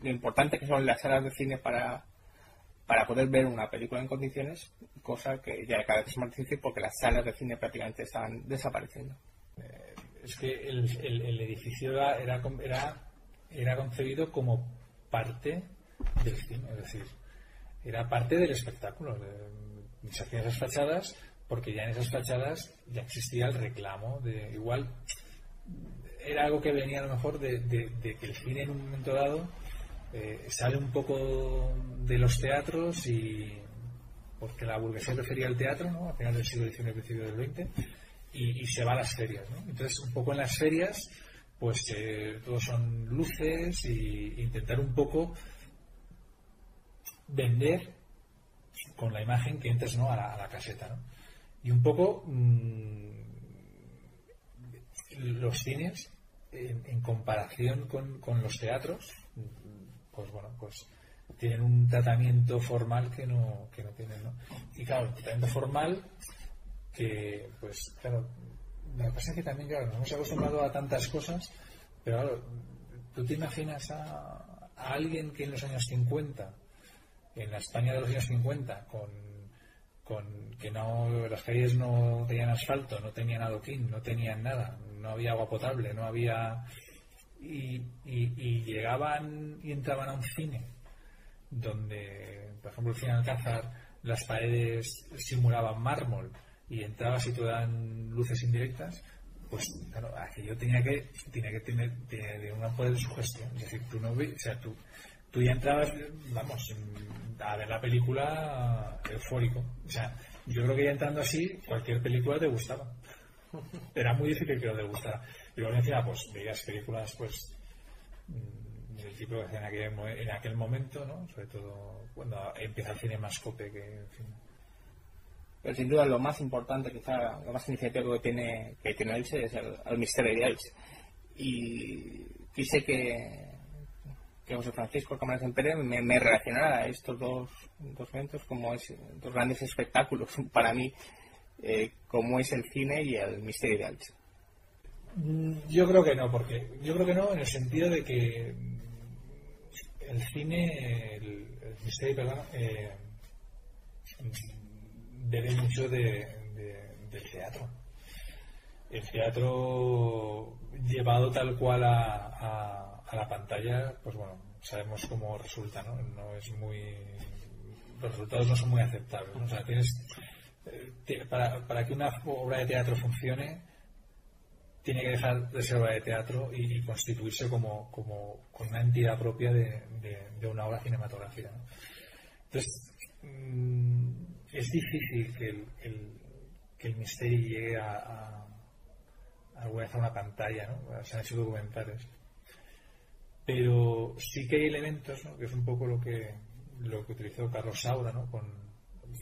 lo importante que son las salas de cine para, para poder ver una película en condiciones, cosa que ya cada vez es más difícil porque las salas de cine prácticamente están desapareciendo. Eh, es que el, edificio era, era, era, concebido como parte del cine, es decir, era parte del espectáculo. Se hacían esas fachadas porque ya en esas fachadas ya existía el reclamo de igual era algo que venía a lo mejor de, que el cine en un momento dado eh, sale un poco de los teatros y porque la burguesía prefería el teatro a final del siglo XIX principio del XX y, se va a las ferias entonces un poco en las ferias pues eh, todos son luces y intentar un poco vender con la imagen que entres ¿no? a, la, caseta ¿no? y un poco mm, los cines en, comparación con, los teatros, pues bueno, pues tienen un tratamiento formal que no, que no tienen, ¿no? Y claro, el tratamiento formal que, pues claro, me pasa que también, claro, nos hemos acostumbrado a tantas cosas, pero claro, tú te imaginas a, alguien que en los años 50, en la España de los años 50, con, con que no, las calles no tenían asfalto, no tenían adoquín, no tenían nada, no había agua potable, no había... Y, llegaban y entraban a un cine donde, por ejemplo, el cine Alcázar, las paredes simulaban mármol y entrabas y te dan luces indirectas, pues claro, aquello tenía que, tenía que tener, una poder de sugestión. Es decir, tú no o sea, tú, tú ya entrabas, vamos, a ver la película eufórico. O sea, yo creo que ya entrando así, cualquier película te gustaba era muy difícil que no te gustara. Encima, pues veías películas, pues, mm, del tipo que aquel, en aquel momento, ¿no? Sobre todo cuando empieza el cine más cope que, en fin. Pero sin duda lo más importante, quizá lo más significativo que tiene, que tiene Elche es el, misterio de Elche. Y quise que, que José Francisco Cámaras en Pérez me, me a estos dos, dos eventos como es, dos grandes espectáculos para mí eh, como es el cine y el misterio de Alche. Mm, yo creo que no, porque yo creo que no en el sentido de que el cine, el, misterio, perdón, eh, debe mucho de, del teatro. El teatro llevado tal cual a, a, la pantalla, pues bueno, sabemos cómo resulta, ¿no? No es muy los resultados no son muy aceptables. O sea, tienes para, para, que una obra de teatro funcione, tiene que dejar de ser obra de teatro y, constituirse como, como, una entidad propia de, de, una obra cinematográfica. Entonces, mm, es difícil que el, que el misterio llegue a, a, a una pantalla, ¿no? se han hecho documentales. Pero sí que hay elementos, ¿no? que es un poco lo que, lo que utilizó Carlos Saura ¿no? con,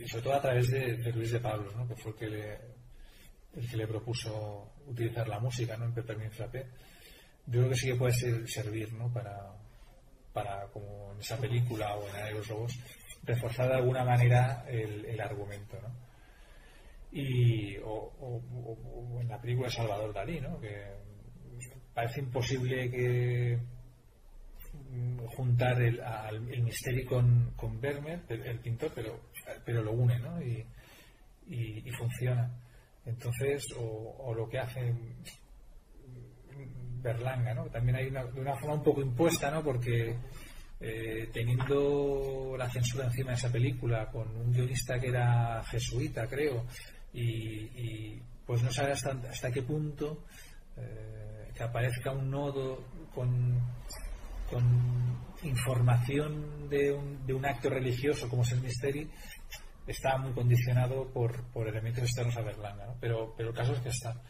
sobre todo a través de, Luis de Pablos, ¿no? que fue el que le, el que le propuso utilizar la música ¿no? en Peppermint Frappé. Yo creo que sí que puede servir ¿no? para, para, como en esa película o en los Robos, reforzar de alguna manera el, argumento. ¿no? Y, o, en la película de Salvador Dalí, ¿no? que parece imposible que juntar el, el misterio con, con Vermeer, el, pintor, pero pero lo une, ¿no? Y, y, funciona. Entonces, o, lo que hace Berlanga, ¿no? También hay una, de una forma un poco impuesta, ¿no? Porque eh, teniendo la censura encima de esa película, con un guionista que era jesuita, creo, y, pues no sabe hasta, hasta qué punto eh, que aparezca un nodo con, con información de un, de un acto religioso como es el misterio está muy condicionado por, por elementos externos a Berlanga, ¿no? pero, pero el caso es que está.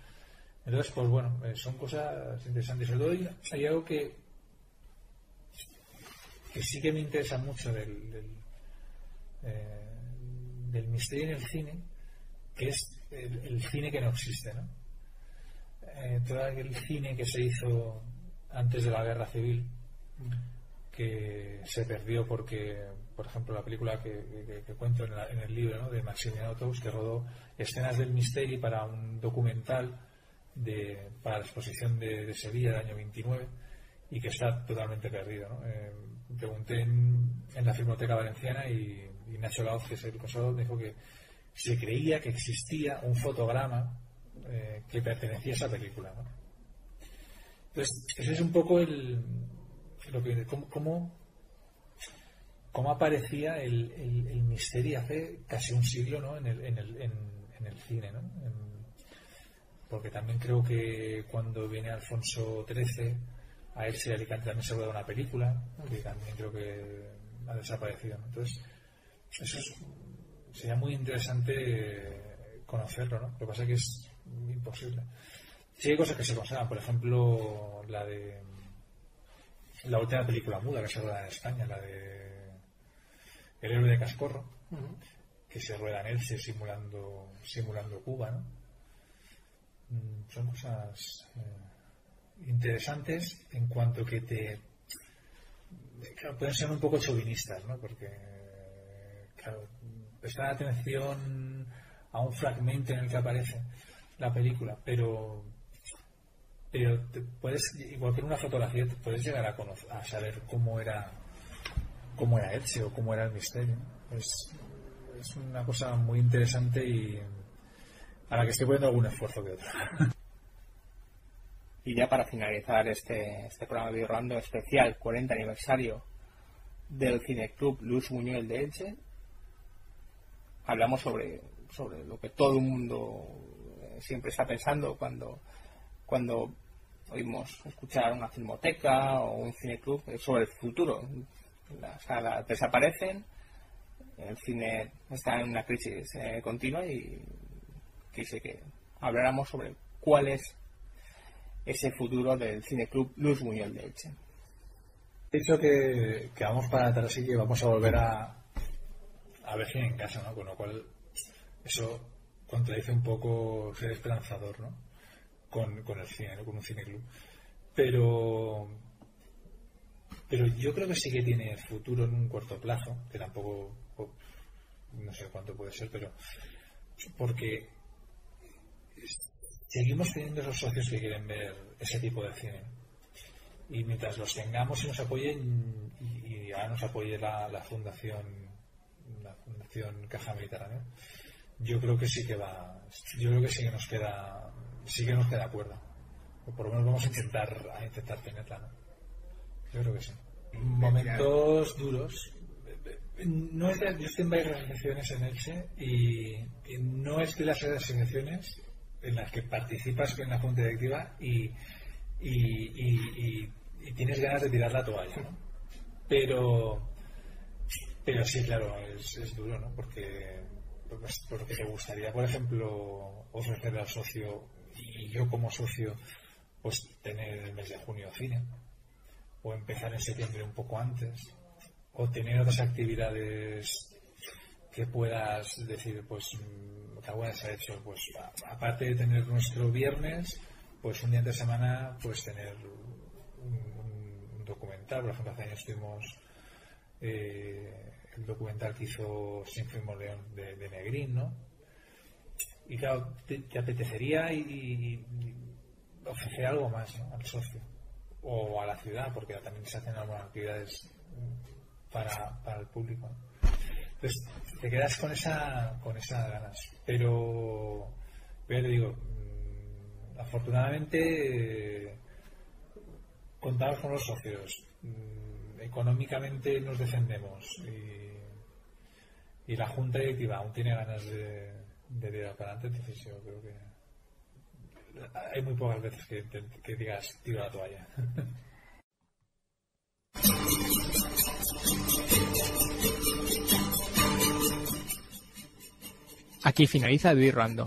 Entonces, pues bueno, eh, son cosas interesantes. Sobre todo hay algo que, que sí que me interesa mucho del, del, eh, del misterio en el cine, que es el, cine que no existe. ¿no? Eh, todo el cine que se hizo antes de la guerra civil, que se perdió porque por ejemplo, la película que, cuento en, el libro de Maximiliano Tous, que rodó escenas del misterio para un documental de, para la exposición de, Sevilla del año 29 y que está totalmente perdido. Eh, pregunté en, la Filmoteca Valenciana y, Nacho Laoz, que es el conservador, dijo que se creía que existía un fotograma eh, que pertenecía a esa película. Entonces, ese es un poco el, lo que, cómo, cómo, aparecía el, misterio hace casi un siglo ¿no? en, el, cine. ¿no? porque también creo que cuando viene Alfonso XIII, a él se Alicante también se rueda una película, que también creo que ha desaparecido. Entonces, eso sería muy interesante conocerlo, ¿no? Lo que pasa es que es imposible. Sí hay cosas que se conservan, por ejemplo, la de la última película muda que se rueda en España, la de El héroe de Cascorro, que se rueda en Elche simulando, simulando Cuba, ¿no? Mm, son cosas eh, interesantes en cuanto que te pueden ser un poco chauvinistas, ¿no? Porque claro, prestar atención a un fragmento en el que aparece la película, pero pero puedes igual que en una fotografía te puedes llegar a, conocer, a saber cómo era cómo era Elche o cómo era el misterio es, es una cosa muy interesante y a la que estoy poniendo algún esfuerzo que otro y ya para finalizar este, este programa de Orlando especial 40 aniversario del Cineclub Luz Muñoz de Elche hablamos sobre sobre lo que todo el mundo eh, siempre está pensando cuando cuando oímos escuchar una filmoteca o un cineclub sobre el futuro. Las salas desaparecen, el cine está en una crisis eh, continua y quise que habláramos sobre cuál es ese futuro del cineclub Luz Muñoz de Elche. He dicho que, que, vamos para atrás y vamos a volver a, a cine en casa, ¿no? Con lo cual eso contradice un poco ser esperanzador, ¿no? con, el cine, con un cineclub. Pero, pero yo creo que sí que tiene futuro en un corto plazo, que tampoco, no sé cuánto puede ser, pero porque seguimos teniendo esos socios que quieren ver ese tipo de cine. Y mientras los tengamos y nos apoyen, y, ahora nos apoye la, la fundación la fundación Caja Mediterránea, yo creo que sí que va, yo creo que sí que nos queda sí que nos queda cuerda. O por lo menos vamos a intentar, a intentar tenerla, ¿no? Yo creo que sí. Momentos duros. No es yo estoy en varias asociaciones en Elche y, no es de las asociaciones en las que participas en la junta directiva y, y, tienes ganas de tirar la toalla, ¿no? Pero, pero sí, claro, es, es duro, ¿no? Porque, porque te gustaría, por ejemplo, ofrecerle al socio y yo como socio pues tener el mes de junio cine o empezar en septiembre un poco antes o tener otras actividades que puedas decir pues mm, que alguna se ha hecho pues aparte de tener nuestro viernes pues un día de semana pues tener un, documental. Por ejemplo hace años tuvimos eh, el documental que hizo Sinfimo León de, de Negrín ¿no? y claro, te, apetecería y, ofrecer algo más al socio o a la ciudad, porque también se hacen algunas actividades para, para el público. Entonces, te quedas con esa con esas ganas. Pero, pero digo, mm, afortunadamente contamos con los socios. Mm, económicamente nos defendemos y, y la junta directiva aún tiene ganas de, de tirar para adelante, entonces yo creo que hay muy pocas veces que, digas tiro la toalla. Aquí finaliza Luis Rando.